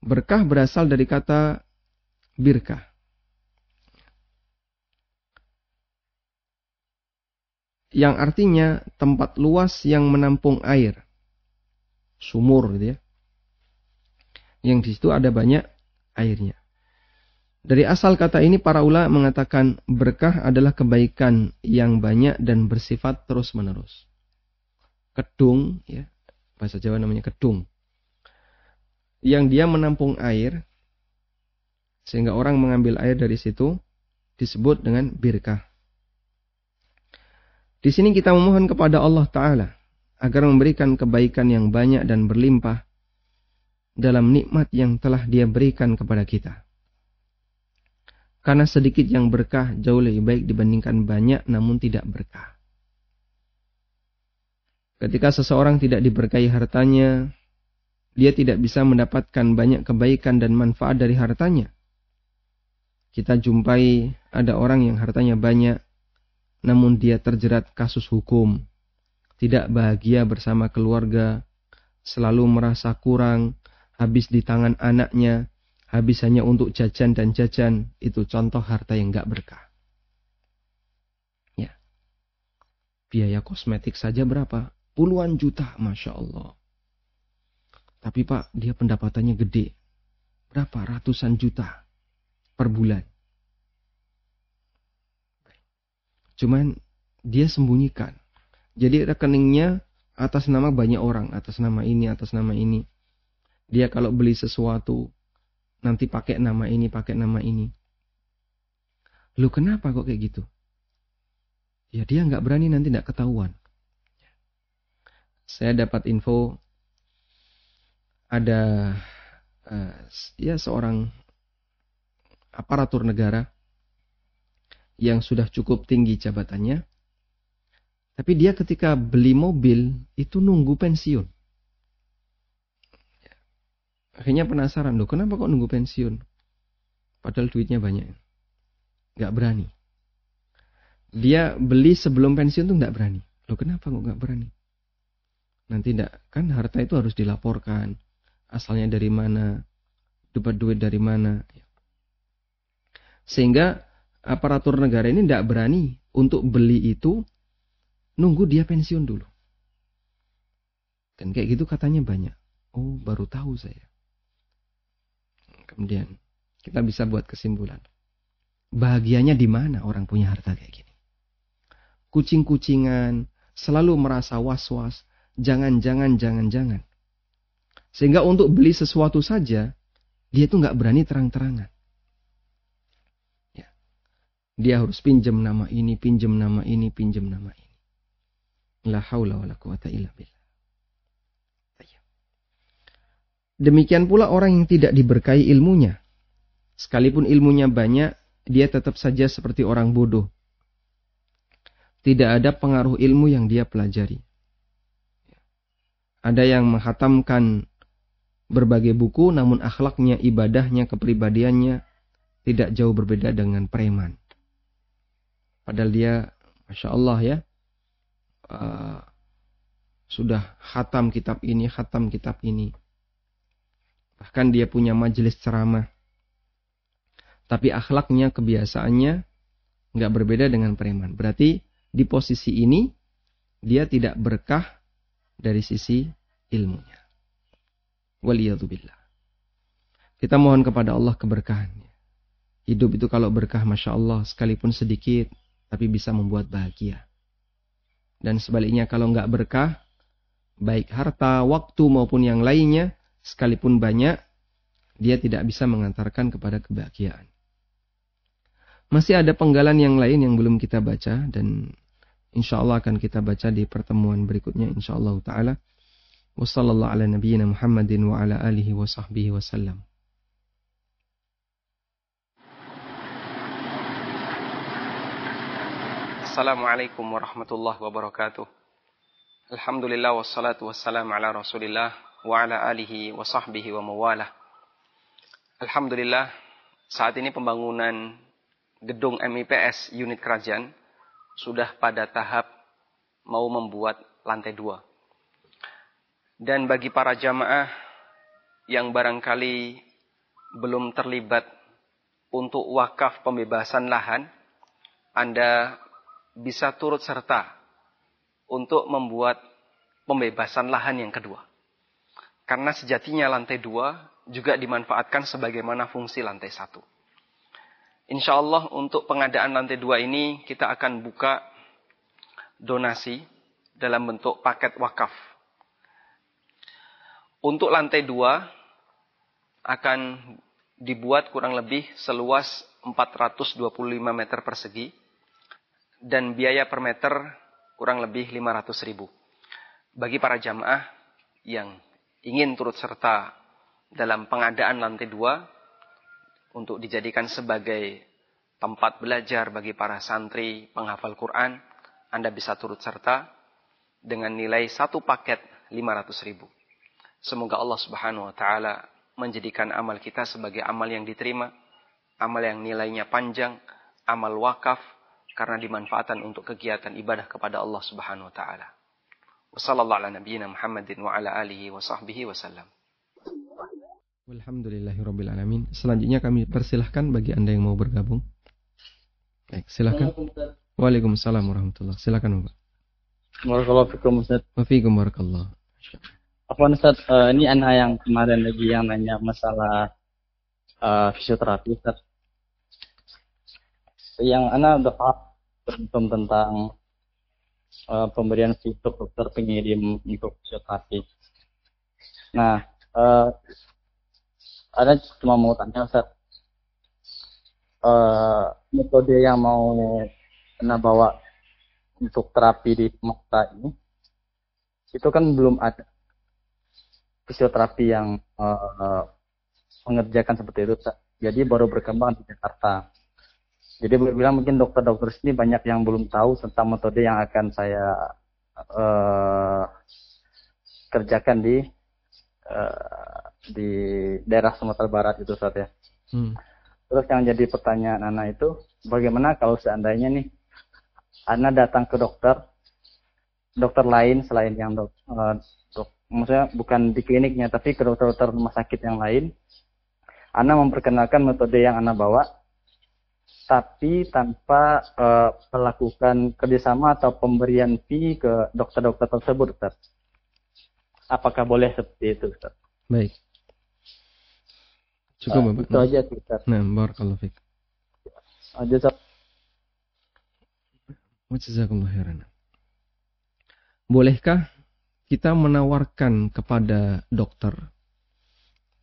Berkah berasal dari kata birkah. Yang artinya tempat luas yang menampung air. Sumur gitu ya. Yang di situ ada banyak airnya. Dari asal kata ini para ulama mengatakan berkah adalah kebaikan yang banyak dan bersifat terus-menerus. Kedung ya, bahasa Jawa namanya kedung yang dia menampung air sehingga orang mengambil air dari situ disebut dengan birkah. Di sini kita memohon kepada Allah Ta'ala agar memberikan kebaikan yang banyak dan berlimpah dalam nikmat yang telah dia berikan kepada kita. Karena sedikit yang berkah jauh lebih baik dibandingkan banyak namun tidak berkah. Ketika seseorang tidak diberkahi hartanya, dia tidak bisa mendapatkan banyak kebaikan dan manfaat dari hartanya. Kita jumpai ada orang yang hartanya banyak, namun dia terjerat kasus hukum, tidak bahagia bersama keluarga, selalu merasa kurang, habis di tangan anaknya, habis hanya untuk jajan dan jajan, itu contoh harta yang gak berkah. Ya. Biaya kosmetik saja berapa? Puluhan juta, Masya Allah. Tapi Pak, dia pendapatannya gede. Berapa? Ratusan juta per bulan. Cuman dia sembunyikan. Jadi rekeningnya atas nama banyak orang, atas nama ini, atas nama ini. Dia kalau beli sesuatu nanti pakai nama ini, pakai nama ini. Lu kenapa kok kayak gitu? Ya dia nggak berani nanti nggak ketahuan. Saya dapat info ada uh, ya seorang aparatur negara yang sudah cukup tinggi jabatannya, tapi dia ketika beli mobil itu nunggu pensiun. Akhirnya penasaran loh, kenapa kok nunggu pensiun? Padahal duitnya banyak. Gak berani. Dia beli sebelum pensiun tuh gak berani. Loh kenapa kok gak berani? Nanti tidak, kan harta itu harus dilaporkan asalnya dari mana, dapat duit dari mana. Sehingga aparatur negara ini tidak berani untuk beli itu nunggu dia pensiun dulu. Dan kayak gitu katanya banyak. Oh, baru tahu saya. Kemudian kita bisa buat kesimpulan. Bahagianya di mana orang punya harta kayak gini? Kucing-kucingan, selalu merasa was-was, jangan-jangan, jangan-jangan. Sehingga untuk beli sesuatu saja, dia itu nggak berani terang-terangan. Ya. Dia harus pinjam nama ini, pinjam nama ini, pinjam nama ini. La haula wa la quwata illa billah. Demikian pula orang yang tidak diberkahi ilmunya. Sekalipun ilmunya banyak, dia tetap saja seperti orang bodoh. Tidak ada pengaruh ilmu yang dia pelajari. Ada yang menghatamkan berbagai buku namun akhlaknya, ibadahnya, kepribadiannya tidak jauh berbeda dengan preman. Padahal dia, masya Allah ya, uh, sudah khatam kitab ini, khatam kitab ini. Bahkan dia punya majelis ceramah. Tapi akhlaknya, kebiasaannya nggak berbeda dengan preman. Berarti di posisi ini dia tidak berkah dari sisi ilmunya. Waliyadzubillah. Kita mohon kepada Allah keberkahannya. Hidup itu kalau berkah Masya Allah sekalipun sedikit tapi bisa membuat bahagia. Dan sebaliknya kalau nggak berkah, baik harta, waktu maupun yang lainnya, sekalipun banyak, dia tidak bisa mengantarkan kepada kebahagiaan. Masih ada penggalan yang lain yang belum kita baca dan insya Allah akan kita baca di pertemuan berikutnya insya Allah ta'ala. Wassalamualaikum ala nabiyyina Muhammadin wa ala alihi wa sahbihi wasallam. Assalamualaikum warahmatullahi wabarakatuh. Alhamdulillah wassalatu wassalamu ala rasulillah wa ala alihi wa sahbihi wa mawalah. Alhamdulillah saat ini pembangunan gedung MIPS unit kerajaan sudah pada tahap mau membuat lantai dua. Dan bagi para jamaah yang barangkali belum terlibat untuk wakaf pembebasan lahan, Anda bisa turut serta untuk membuat pembebasan lahan yang kedua. Karena sejatinya lantai dua juga dimanfaatkan sebagaimana fungsi lantai satu. Insya Allah untuk pengadaan lantai dua ini kita akan buka donasi dalam bentuk paket wakaf. Untuk lantai dua akan dibuat kurang lebih seluas 425 meter persegi dan biaya per meter kurang lebih 500 ribu. Bagi para jamaah yang ingin turut serta dalam pengadaan lantai dua untuk dijadikan sebagai tempat belajar bagi para santri penghafal Quran, Anda bisa turut serta dengan nilai satu paket 500 ribu. Semoga Allah subhanahu wa ta'ala menjadikan amal kita sebagai amal yang diterima, amal yang nilainya panjang, amal wakaf, karena dimanfaatkan untuk kegiatan ibadah kepada Allah Subhanahu wa taala. Wassallallahu ala nabiyyina Muhammadin wa ala alihi wa sahbihi wasallam. Alhamdulillahirabbil alamin. Selanjutnya kami persilahkan bagi Anda yang mau bergabung. Baik, silakan. Waalaikumsalam warahmatullahi Silakan, Bapak. Barakallahu fikum Ustaz. Wa fikum barakallah. Apa Ustaz, uh, ini anak yang kemarin lagi yang nanya masalah uh, fisioterapi Ustaz. Yang anak udah paham tentang tentang uh, pemberian fitur dokter pengirim untuk fisioterapi. Nah, uh, ada cuma mau tanya Ustaz, uh, metode yang mau kena bawa untuk terapi di mata ini, itu kan belum ada fisioterapi yang uh, mengerjakan seperti itu. Jadi baru berkembang di Jakarta. Jadi boleh bilang mungkin dokter-dokter sini banyak yang belum tahu tentang metode yang akan saya uh, kerjakan di uh, di daerah Sumatera Barat itu saat ya. Hmm. Terus yang jadi pertanyaan Ana itu bagaimana kalau seandainya nih Ana datang ke dokter dokter lain selain yang dok, uh, dok maksudnya bukan di kliniknya tapi ke dokter-dokter rumah sakit yang lain Ana memperkenalkan metode yang Ana bawa tapi tanpa uh, melakukan kerjasama atau pemberian fee ke dokter-dokter tersebut, Ustaz. Apakah boleh seperti itu, Ustaz? Baik. Cukup, uh, Bapak. Itu aja, Ustaz. Nah, barakallahu fiik. Aja, Ustaz. Wajazakallahu khairan. Bolehkah kita menawarkan kepada dokter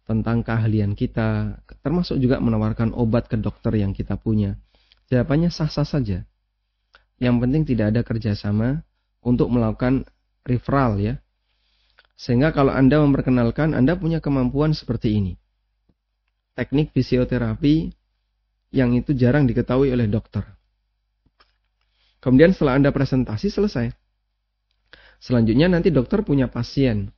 tentang keahlian kita, termasuk juga menawarkan obat ke dokter yang kita punya. Jawabannya sah-sah saja. Yang penting tidak ada kerjasama untuk melakukan referral ya. Sehingga kalau Anda memperkenalkan, Anda punya kemampuan seperti ini. Teknik fisioterapi yang itu jarang diketahui oleh dokter. Kemudian setelah Anda presentasi selesai. Selanjutnya nanti dokter punya pasien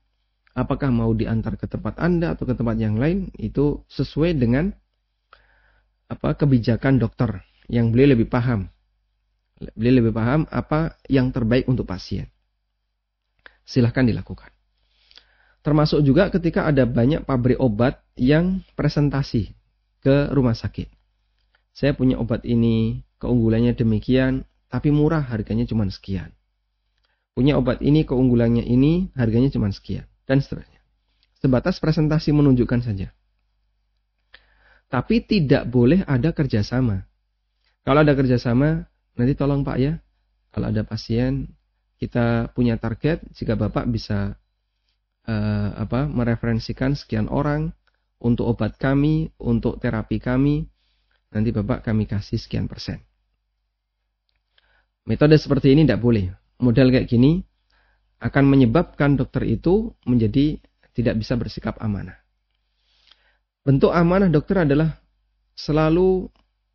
apakah mau diantar ke tempat Anda atau ke tempat yang lain itu sesuai dengan apa kebijakan dokter yang beliau lebih paham. Beliau lebih paham apa yang terbaik untuk pasien. Silahkan dilakukan. Termasuk juga ketika ada banyak pabrik obat yang presentasi ke rumah sakit. Saya punya obat ini, keunggulannya demikian, tapi murah harganya cuma sekian. Punya obat ini, keunggulannya ini, harganya cuma sekian. Dan seterusnya. Sebatas presentasi menunjukkan saja. Tapi tidak boleh ada kerjasama. Kalau ada kerjasama, nanti tolong Pak ya, kalau ada pasien, kita punya target, jika Bapak bisa uh, apa mereferensikan sekian orang untuk obat kami, untuk terapi kami, nanti Bapak kami kasih sekian persen. Metode seperti ini tidak boleh. Model kayak gini akan menyebabkan dokter itu menjadi tidak bisa bersikap amanah. Bentuk amanah dokter adalah selalu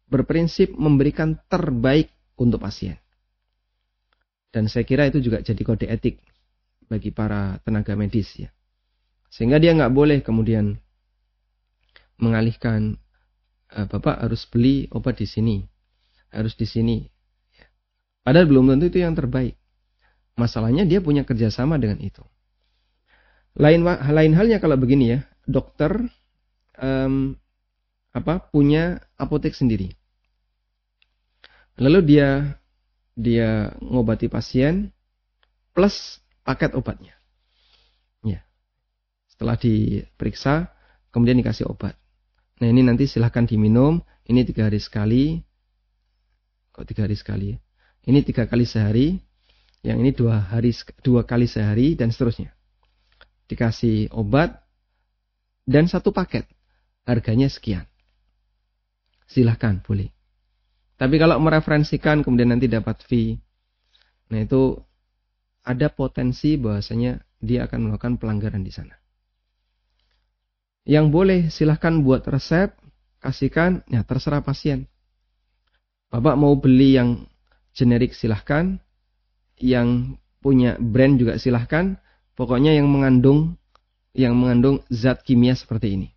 berprinsip memberikan terbaik untuk pasien. Dan saya kira itu juga jadi kode etik bagi para tenaga medis ya. Sehingga dia nggak boleh kemudian mengalihkan e, Bapak harus beli obat di sini, harus di sini. Padahal belum tentu itu yang terbaik. Masalahnya dia punya kerjasama dengan itu. Lain lain halnya kalau begini ya, dokter um, apa punya apotek sendiri. Lalu dia dia ngobati pasien plus paket obatnya. Ya. Setelah diperiksa, kemudian dikasih obat. Nah ini nanti silahkan diminum. Ini tiga hari sekali. Kok tiga hari sekali? Ya? Ini tiga kali sehari. Yang ini dua hari dua kali sehari dan seterusnya. Dikasih obat dan satu paket harganya sekian. Silahkan, boleh. Tapi kalau mereferensikan kemudian nanti dapat fee, nah itu ada potensi bahwasanya dia akan melakukan pelanggaran di sana. Yang boleh silahkan buat resep, kasihkan, ya terserah pasien. Bapak mau beli yang generik silahkan, yang punya brand juga silahkan, pokoknya yang mengandung yang mengandung zat kimia seperti ini.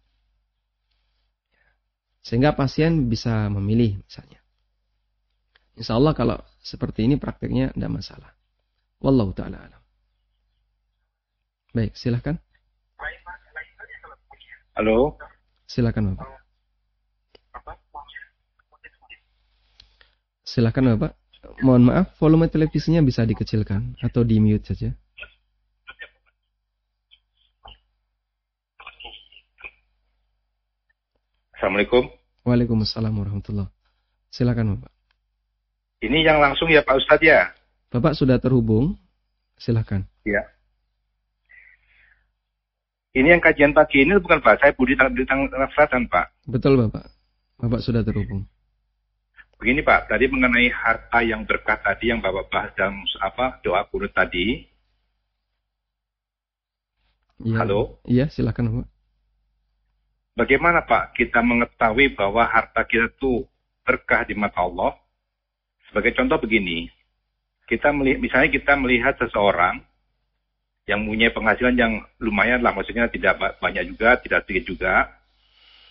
Sehingga pasien bisa memilih misalnya. Insya Allah kalau seperti ini prakteknya tidak masalah. Wallahu ta'ala alam. Baik, silahkan. Halo. Silakan Bapak. Silakan Bapak. Mohon maaf, volume televisinya bisa dikecilkan atau di mute saja. Assalamualaikum. Waalaikumsalam warahmatullah. Silakan Bapak. Ini yang langsung ya Pak Ustadz ya? Bapak sudah terhubung. Silakan. Iya. Ini yang kajian pagi ini bukan Pak, saya Budi di Selatan Pak. Betul Bapak. Bapak sudah terhubung. Begini Pak, tadi mengenai harta yang berkah tadi yang Bapak bahas dalam apa doa kunut tadi. Ya. Halo? Iya, silakan Bapak. Bagaimana Pak kita mengetahui bahwa harta kita itu berkah di mata Allah? Sebagai contoh begini, kita melihat, misalnya kita melihat seseorang yang punya penghasilan yang lumayan lah, maksudnya tidak banyak juga, tidak sedikit juga,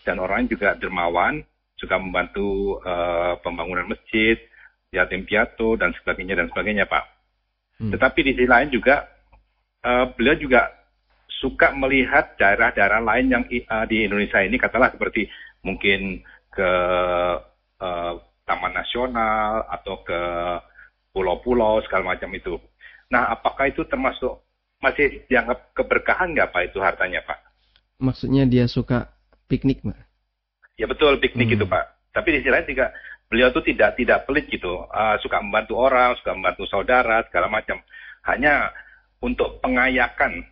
dan orang juga dermawan, juga membantu uh, pembangunan masjid, yatim piatu dan sebagainya dan sebagainya Pak. Hmm. Tetapi di sisi lain juga uh, beliau juga suka melihat daerah-daerah lain yang uh, di Indonesia ini katalah seperti mungkin ke uh, taman nasional atau ke pulau-pulau segala macam itu. Nah, apakah itu termasuk masih dianggap keberkahan nggak Pak itu hartanya Pak? Maksudnya dia suka piknik, Pak? Ya betul piknik hmm. itu Pak. Tapi di sisi lain juga beliau tuh tidak tidak pelit gitu, uh, suka membantu orang, suka membantu saudara segala macam. Hanya untuk pengayakan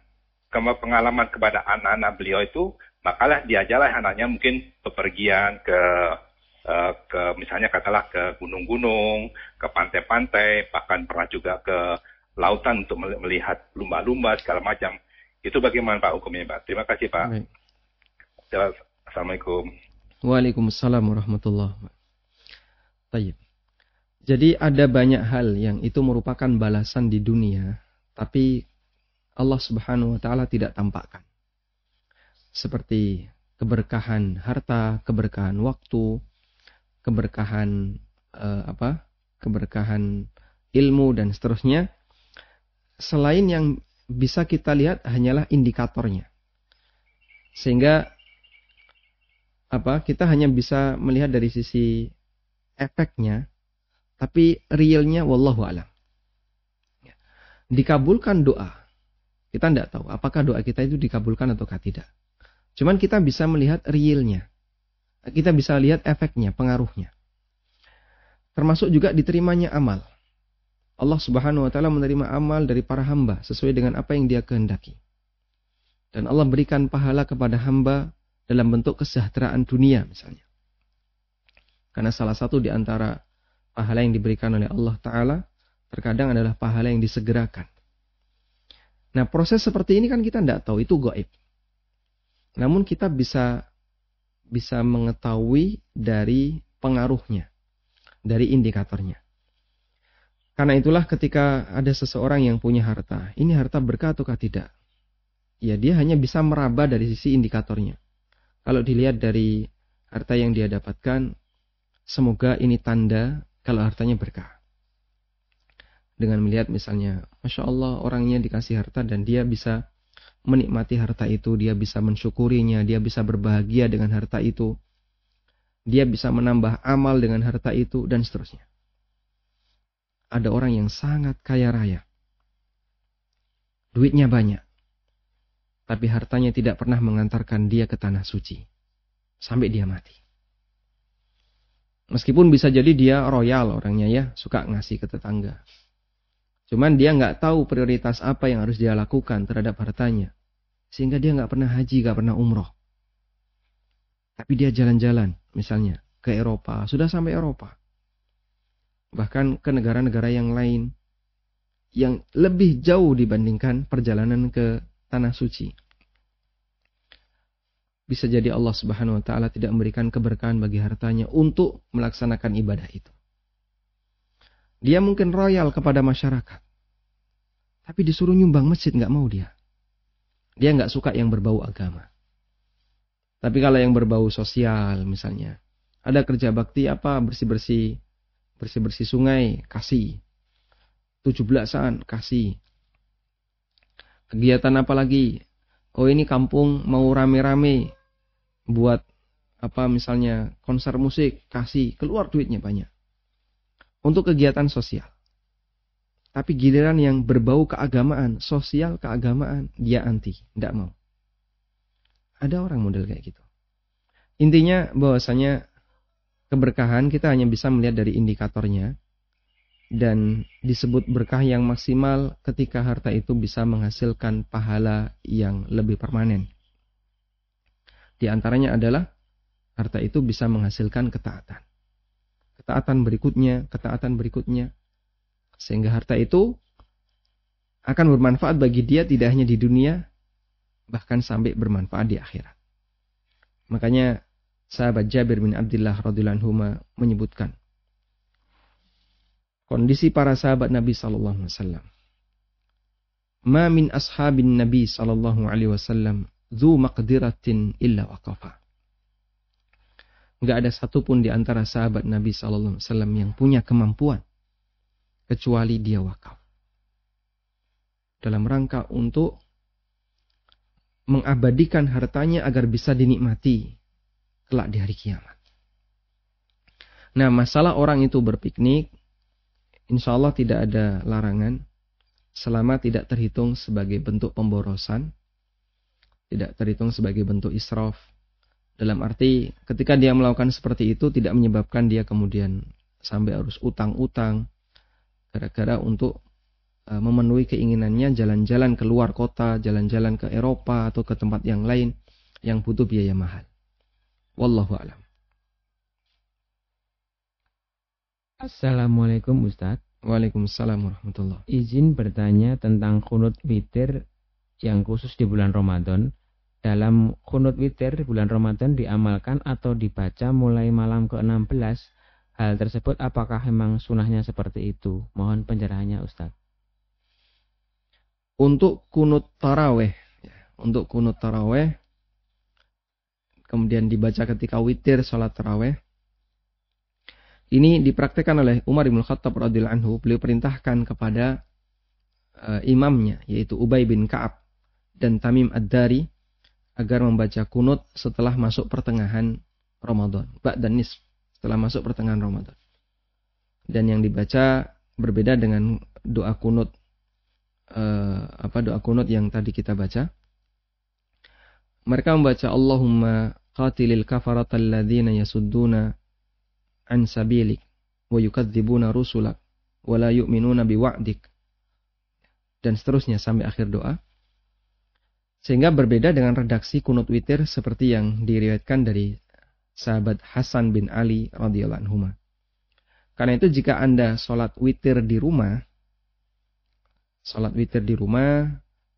pengalaman kepada anak-anak beliau itu, makalah diajalah anaknya mungkin bepergian ke uh, ke misalnya katalah ke gunung-gunung, ke pantai-pantai, bahkan pernah juga ke lautan untuk melihat lumba-lumba segala macam. Itu bagaimana Pak hukumnya Pak? Terima kasih Pak. Baik. Assalamualaikum. Waalaikumsalam warahmatullahi wabarakatuh. Jadi ada banyak hal yang itu merupakan balasan di dunia, tapi Allah Subhanahu wa taala tidak tampakkan. Seperti keberkahan harta, keberkahan waktu, keberkahan uh, apa? keberkahan ilmu dan seterusnya. Selain yang bisa kita lihat hanyalah indikatornya. Sehingga apa? Kita hanya bisa melihat dari sisi efeknya, tapi realnya wallahu alam. Ya. Dikabulkan doa. Kita tidak tahu apakah doa kita itu dikabulkan ataukah tidak. Cuman kita bisa melihat realnya. Kita bisa lihat efeknya, pengaruhnya. Termasuk juga diterimanya amal. Allah Subhanahu wa taala menerima amal dari para hamba sesuai dengan apa yang dia kehendaki. Dan Allah berikan pahala kepada hamba dalam bentuk kesejahteraan dunia misalnya. Karena salah satu di antara pahala yang diberikan oleh Allah taala terkadang adalah pahala yang disegerakan. Nah, proses seperti ini kan kita tidak tahu, itu gaib. Namun kita bisa bisa mengetahui dari pengaruhnya, dari indikatornya. Karena itulah ketika ada seseorang yang punya harta, ini harta berkah ataukah tidak? Ya dia hanya bisa meraba dari sisi indikatornya. Kalau dilihat dari harta yang dia dapatkan, semoga ini tanda kalau hartanya berkah. Dengan melihat misalnya, Masya Allah orangnya dikasih harta dan dia bisa menikmati harta itu, dia bisa mensyukurinya, dia bisa berbahagia dengan harta itu, dia bisa menambah amal dengan harta itu, dan seterusnya. Ada orang yang sangat kaya raya. Duitnya banyak. Tapi hartanya tidak pernah mengantarkan dia ke tanah suci. Sampai dia mati. Meskipun bisa jadi dia royal orangnya ya, suka ngasih ke tetangga. Cuman dia nggak tahu prioritas apa yang harus dia lakukan terhadap hartanya. Sehingga dia nggak pernah haji, nggak pernah umroh. Tapi dia jalan-jalan, misalnya ke Eropa, sudah sampai Eropa. Bahkan ke negara-negara yang lain yang lebih jauh dibandingkan perjalanan ke tanah suci. Bisa jadi Allah Subhanahu wa taala tidak memberikan keberkahan bagi hartanya untuk melaksanakan ibadah itu. Dia mungkin royal kepada masyarakat. Tapi disuruh nyumbang masjid nggak mau dia. Dia nggak suka yang berbau agama. Tapi kalau yang berbau sosial misalnya. Ada kerja bakti apa bersih-bersih. Bersih-bersih sungai, kasih. Tujuh belasan, kasih. Kegiatan apa lagi? Oh ini kampung mau rame-rame. Buat apa misalnya konser musik, kasih. Keluar duitnya banyak untuk kegiatan sosial. Tapi giliran yang berbau keagamaan, sosial keagamaan, dia anti, tidak mau. Ada orang model kayak gitu. Intinya bahwasanya keberkahan kita hanya bisa melihat dari indikatornya dan disebut berkah yang maksimal ketika harta itu bisa menghasilkan pahala yang lebih permanen. Di antaranya adalah harta itu bisa menghasilkan ketaatan ketaatan berikutnya, ketaatan berikutnya. Sehingga harta itu akan bermanfaat bagi dia tidak hanya di dunia, bahkan sampai bermanfaat di akhirat. Makanya sahabat Jabir bin Abdullah radhiyallahu menyebutkan kondisi para sahabat Nabi sallallahu alaihi wasallam. Ma min ashabin Nabi sallallahu alaihi wasallam dzu maqdiratin illa waqafa nggak ada satupun di antara sahabat Nabi Sallallahu Alaihi Wasallam yang punya kemampuan kecuali dia wakaf dalam rangka untuk mengabadikan hartanya agar bisa dinikmati kelak di hari kiamat. Nah, masalah orang itu berpiknik, insya Allah tidak ada larangan selama tidak terhitung sebagai bentuk pemborosan, tidak terhitung sebagai bentuk israf, dalam arti ketika dia melakukan seperti itu tidak menyebabkan dia kemudian sampai harus utang-utang gara-gara untuk uh, memenuhi keinginannya jalan-jalan ke luar kota, jalan-jalan ke Eropa atau ke tempat yang lain yang butuh biaya mahal. Wallahu a'lam. Assalamualaikum Ustaz. Waalaikumsalam warahmatullah. Izin bertanya tentang kunut witir yang khusus di bulan Ramadan dalam kunut witir bulan Ramadan diamalkan atau dibaca mulai malam ke-16. Hal tersebut apakah memang sunahnya seperti itu? Mohon pencerahannya Ustaz. Untuk kunut taraweh, ya, untuk kunut taraweh, kemudian dibaca ketika witir sholat taraweh, Ini dipraktekkan oleh Umar bin Khattab radhiyallahu anhu. Beliau perintahkan kepada uh, imamnya yaitu Ubay bin Ka'ab dan Tamim Ad-Dari agar membaca kunut setelah masuk pertengahan Ramadan, dan nisf setelah masuk pertengahan Ramadan. Dan yang dibaca berbeda dengan doa kunut uh, apa doa kunut yang tadi kita baca. Mereka membaca Allahumma qatilil kafaratal ladzina yasudduna an sabilik wa yukadzibuna rusulak wa la yu'minuna biwa'dik dan seterusnya sampai akhir doa. Sehingga berbeda dengan redaksi kunut witir seperti yang diriwayatkan dari sahabat Hasan bin Ali radhiyallahu anhu. Karena itu jika Anda sholat witir di rumah, sholat witir di rumah,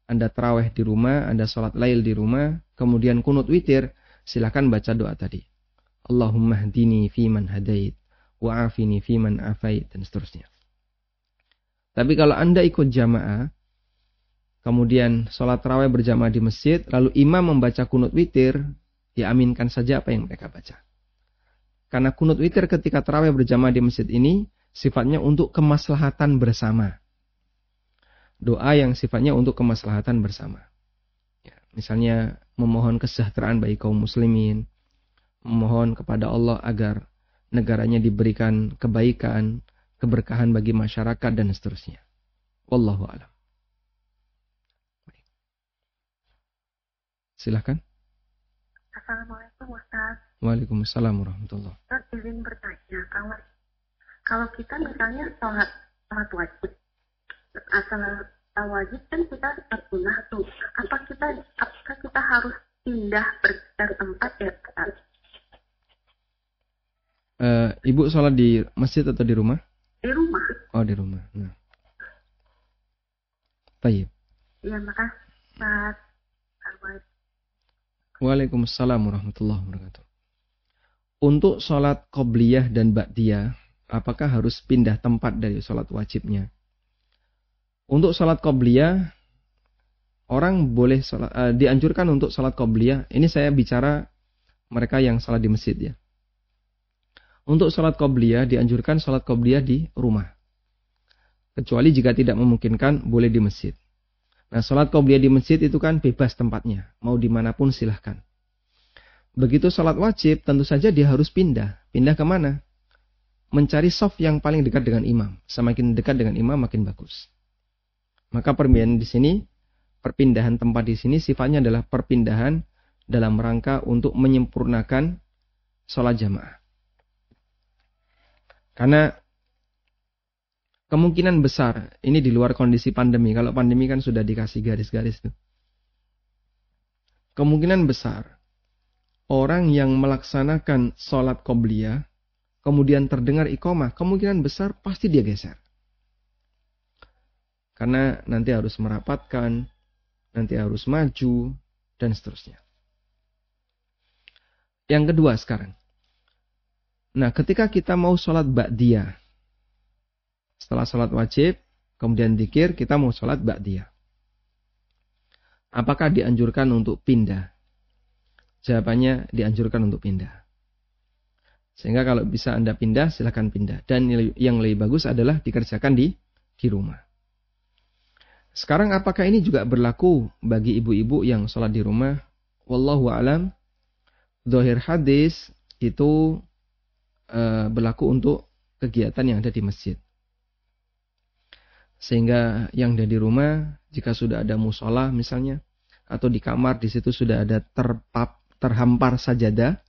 Anda terawih di rumah, Anda sholat lail di rumah, kemudian kunut witir, silakan baca doa tadi. Allahumma hdini fiman hadait, wa'afini fiman afait, dan seterusnya. Tapi kalau Anda ikut jamaah, kemudian sholat terawih berjamaah di masjid, lalu imam membaca kunut witir, ya aminkan saja apa yang mereka baca. Karena kunut witir ketika terawih berjamaah di masjid ini sifatnya untuk kemaslahatan bersama. Doa yang sifatnya untuk kemaslahatan bersama. Ya, misalnya memohon kesejahteraan bagi kaum muslimin, memohon kepada Allah agar negaranya diberikan kebaikan, keberkahan bagi masyarakat dan seterusnya. Wallahu a'lam. Silahkan. Assalamualaikum Ustaz. Waalaikumsalam warahmatullahi Ustaz izin bertanya, kalau kalau kita misalnya sholat sholat wajib, asal wajib kan kita sunnah tuh. Apa kita apakah kita harus pindah bergeser tempat ya Ustaz? Uh, ibu sholat di masjid atau di rumah? Di rumah. Oh di rumah. Nah. Tayyib. Iya makasih Ustaz. Waalaikumsalam warahmatullahi wabarakatuh. Untuk sholat qobliyah dan ba'diyah, apakah harus pindah tempat dari sholat wajibnya? Untuk sholat qobliyah, orang boleh sholat, uh, dianjurkan untuk sholat qobliyah. Ini saya bicara mereka yang sholat di masjid ya. Untuk sholat qobliyah, dianjurkan sholat qobliyah di rumah. Kecuali jika tidak memungkinkan, boleh di masjid. Nah, sholat qobliyah di masjid itu kan bebas tempatnya. Mau di mana pun silahkan. Begitu sholat wajib, tentu saja dia harus pindah. Pindah ke mana? Mencari soft yang paling dekat dengan imam. Semakin dekat dengan imam, makin bagus. Maka perpindahan di sini, perpindahan tempat di sini sifatnya adalah perpindahan dalam rangka untuk menyempurnakan sholat jamaah. Karena kemungkinan besar ini di luar kondisi pandemi. Kalau pandemi kan sudah dikasih garis-garis tuh. Kemungkinan besar orang yang melaksanakan sholat qobliyah kemudian terdengar iqomah, kemungkinan besar pasti dia geser. Karena nanti harus merapatkan, nanti harus maju, dan seterusnya. Yang kedua sekarang. Nah, ketika kita mau sholat ba'diyah, setelah sholat wajib, kemudian dikir, kita mau sholat ba'diyah. Apakah dianjurkan untuk pindah? Jawabannya dianjurkan untuk pindah. Sehingga kalau bisa Anda pindah, silahkan pindah. Dan yang lebih bagus adalah dikerjakan di, di rumah. Sekarang apakah ini juga berlaku bagi ibu-ibu yang sholat di rumah? Wallahu alam. Dohir hadis itu uh, berlaku untuk kegiatan yang ada di masjid. Sehingga yang ada di rumah, jika sudah ada musola misalnya, atau di kamar di situ sudah ada terpap, terhampar sajadah,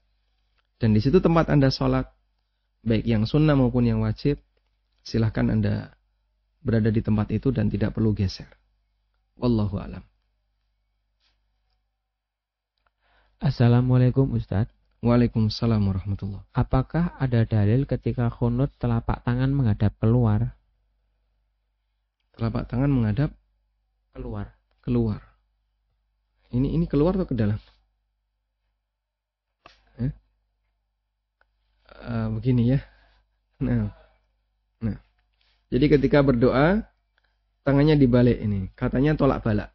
dan di situ tempat Anda sholat, baik yang sunnah maupun yang wajib, silahkan Anda berada di tempat itu dan tidak perlu geser. Wallahu alam. Assalamualaikum Ustadz. Waalaikumsalam warahmatullah. Apakah ada dalil ketika khunut telapak tangan menghadap keluar Telapak tangan menghadap keluar. Keluar. Ini ini keluar atau ke dalam? Eh? Uh, begini ya. Nah. Nah. Jadi ketika berdoa tangannya dibalik ini. Katanya tolak balak.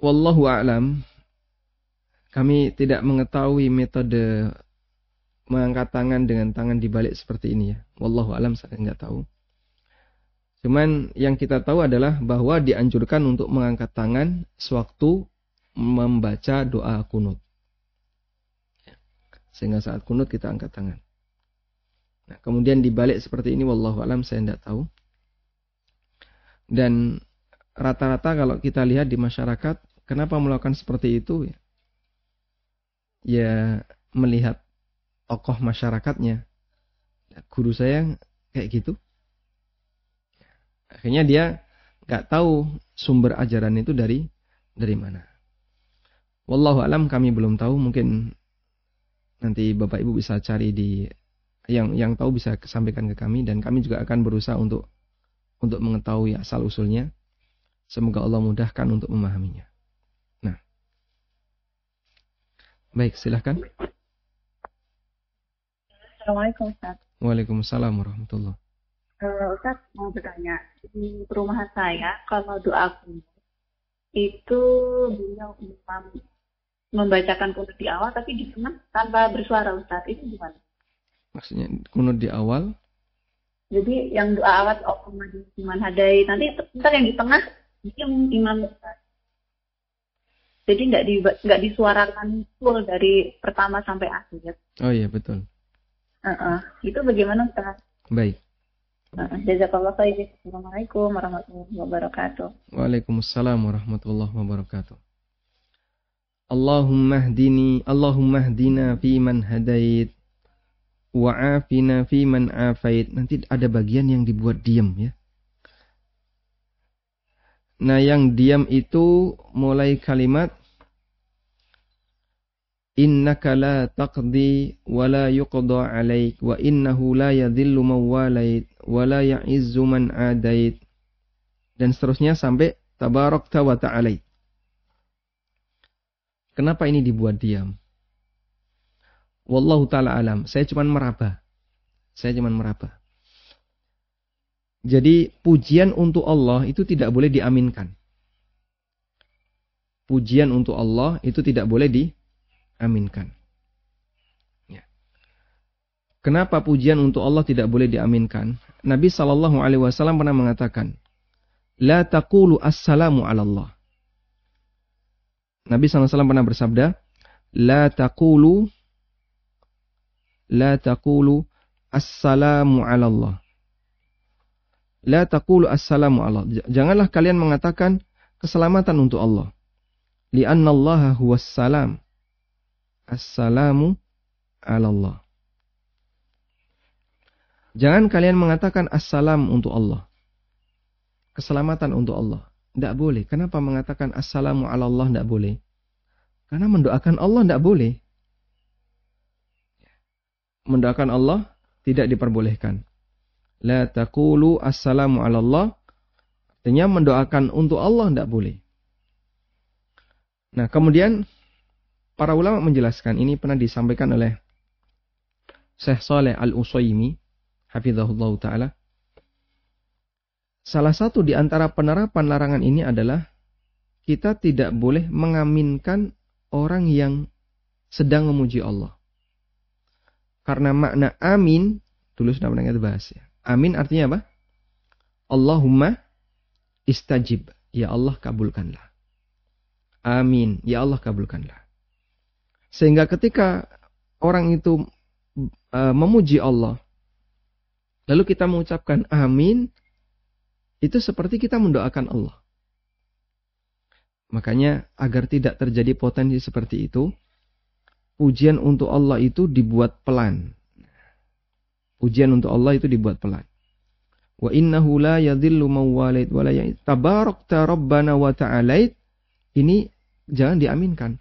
Wallahu a'lam. kami tidak mengetahui metode mengangkat tangan dengan tangan dibalik seperti ini ya. Wallahu alam saya nggak tahu. Cuman yang kita tahu adalah bahwa dianjurkan untuk mengangkat tangan sewaktu membaca doa kunut. Sehingga saat kunut kita angkat tangan. Nah, kemudian dibalik seperti ini wallahu alam saya tidak tahu. Dan rata-rata kalau kita lihat di masyarakat kenapa melakukan seperti itu ya? Melihat tokoh masyarakatnya. Guru saya kayak gitu. Akhirnya dia nggak tahu sumber ajaran itu dari dari mana. Wallahu alam kami belum tahu mungkin nanti Bapak Ibu bisa cari di yang yang tahu bisa sampaikan ke kami dan kami juga akan berusaha untuk untuk mengetahui asal usulnya. Semoga Allah mudahkan untuk memahaminya. Nah. Baik, silahkan. Assalamualaikum Ustaz. Waalaikumsalam warahmatullahi Uh, Ustaz mau bertanya, di perumahan saya kalau doa kunut itu beliau imam membacakan kunut di awal tapi di tengah tanpa bersuara Ustaz. Itu gimana? Maksudnya kunut di awal? Jadi yang doa awal iman hadai nanti ntar yang di tengah diam imam Ustaz. Jadi nggak di nggak disuarakan full dari pertama sampai akhir. Oh iya betul. Uh-uh. Itu bagaimana Ustaz? Baik. Uh, Jazakallah khair. Assalamualaikum warahmatullahi wabarakatuh. Waalaikumsalam warahmatullahi wabarakatuh. Allahumma hdini, Allahumma hdina fi man hadait, wa'afina fi man afait. Nanti ada bagian yang dibuat diam ya. Nah yang diam itu mulai kalimat innaka la taqdi wa la yuqda alaik wa innahu la yadhillu man walait wa la ya'izzu man adait dan seterusnya sampai tabarakta wa ta'alait. Kenapa ini dibuat diam? Wallahu taala alam. Saya cuma meraba. Saya cuma meraba. Jadi pujian untuk Allah itu tidak boleh diaminkan. Pujian untuk Allah itu tidak boleh di aminkan. Ya. Kenapa pujian untuk Allah tidak boleh diaminkan? Nabi Shallallahu Alaihi Wasallam pernah mengatakan, La taqulu assalamu ala Allah. Nabi SAW pernah bersabda, La taqulu La taqulu assalamu ala Allah. La taqulu assalamu ala Allah. Janganlah kalian mengatakan keselamatan untuk Allah. Lianna Allah huwas salam. Assalamu ala Allah. Jangan kalian mengatakan assalam untuk Allah. Keselamatan untuk Allah. Tidak boleh. Kenapa mengatakan assalamu ala Allah tidak boleh? Karena mendoakan Allah tidak boleh. Mendoakan Allah tidak diperbolehkan. La taqulu assalamu ala Allah. Artinya mendoakan untuk Allah tidak boleh. Nah kemudian Para ulama menjelaskan ini pernah disampaikan oleh Syekh Saleh Al-Utsaimin hafizahullah taala. Salah satu di antara penerapan larangan ini adalah kita tidak boleh mengaminkan orang yang sedang memuji Allah. Karena makna amin, dulu sudah pernah kita bahas ya. Amin artinya apa? Allahumma istajib. Ya Allah kabulkanlah. Amin. Ya Allah kabulkanlah. Sehingga ketika orang itu uh, memuji Allah, lalu kita mengucapkan amin, itu seperti kita mendoakan Allah. Makanya agar tidak terjadi potensi seperti itu, pujian untuk Allah itu dibuat pelan. Pujian untuk Allah itu dibuat pelan. Wa innahu la yadhillu mawalid wa la tabarakta rabbana wa ta'alait. Ini jangan diaminkan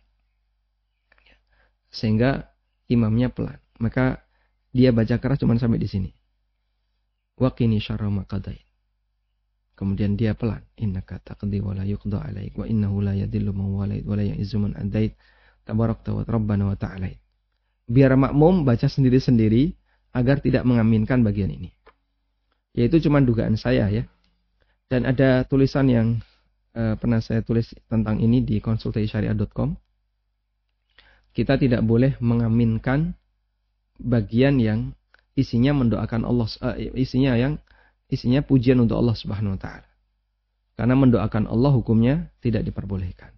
sehingga imamnya pelan. Maka dia baca keras cuma sampai di sini. Waqini syarra maqadait. Kemudian dia pelan. Innaka taqdi wa la alaik wa innahu la yadillu man walait wa la adait. Tabarakta wa rabbana wa. Biar makmum baca sendiri-sendiri agar tidak mengaminkan bagian ini. Yaitu cuma dugaan saya ya. Dan ada tulisan yang uh, pernah saya tulis tentang ini di konsultasisyariah.com kita tidak boleh mengaminkan bagian yang isinya mendoakan Allah uh, isinya yang isinya pujian untuk Allah Subhanahu wa taala. Karena mendoakan Allah hukumnya tidak diperbolehkan.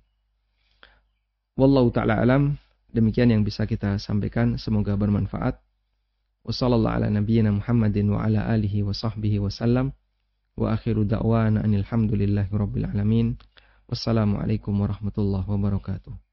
Wallahu taala alam demikian yang bisa kita sampaikan semoga bermanfaat. Wassallallahu ala nabiyyina Muhammadin wa ala alihi wa sahbihi wasallam. Wa akhiru da'wana anil hamdulillahi rabbil alamin. Wassalamualaikum warahmatullahi wabarakatuh.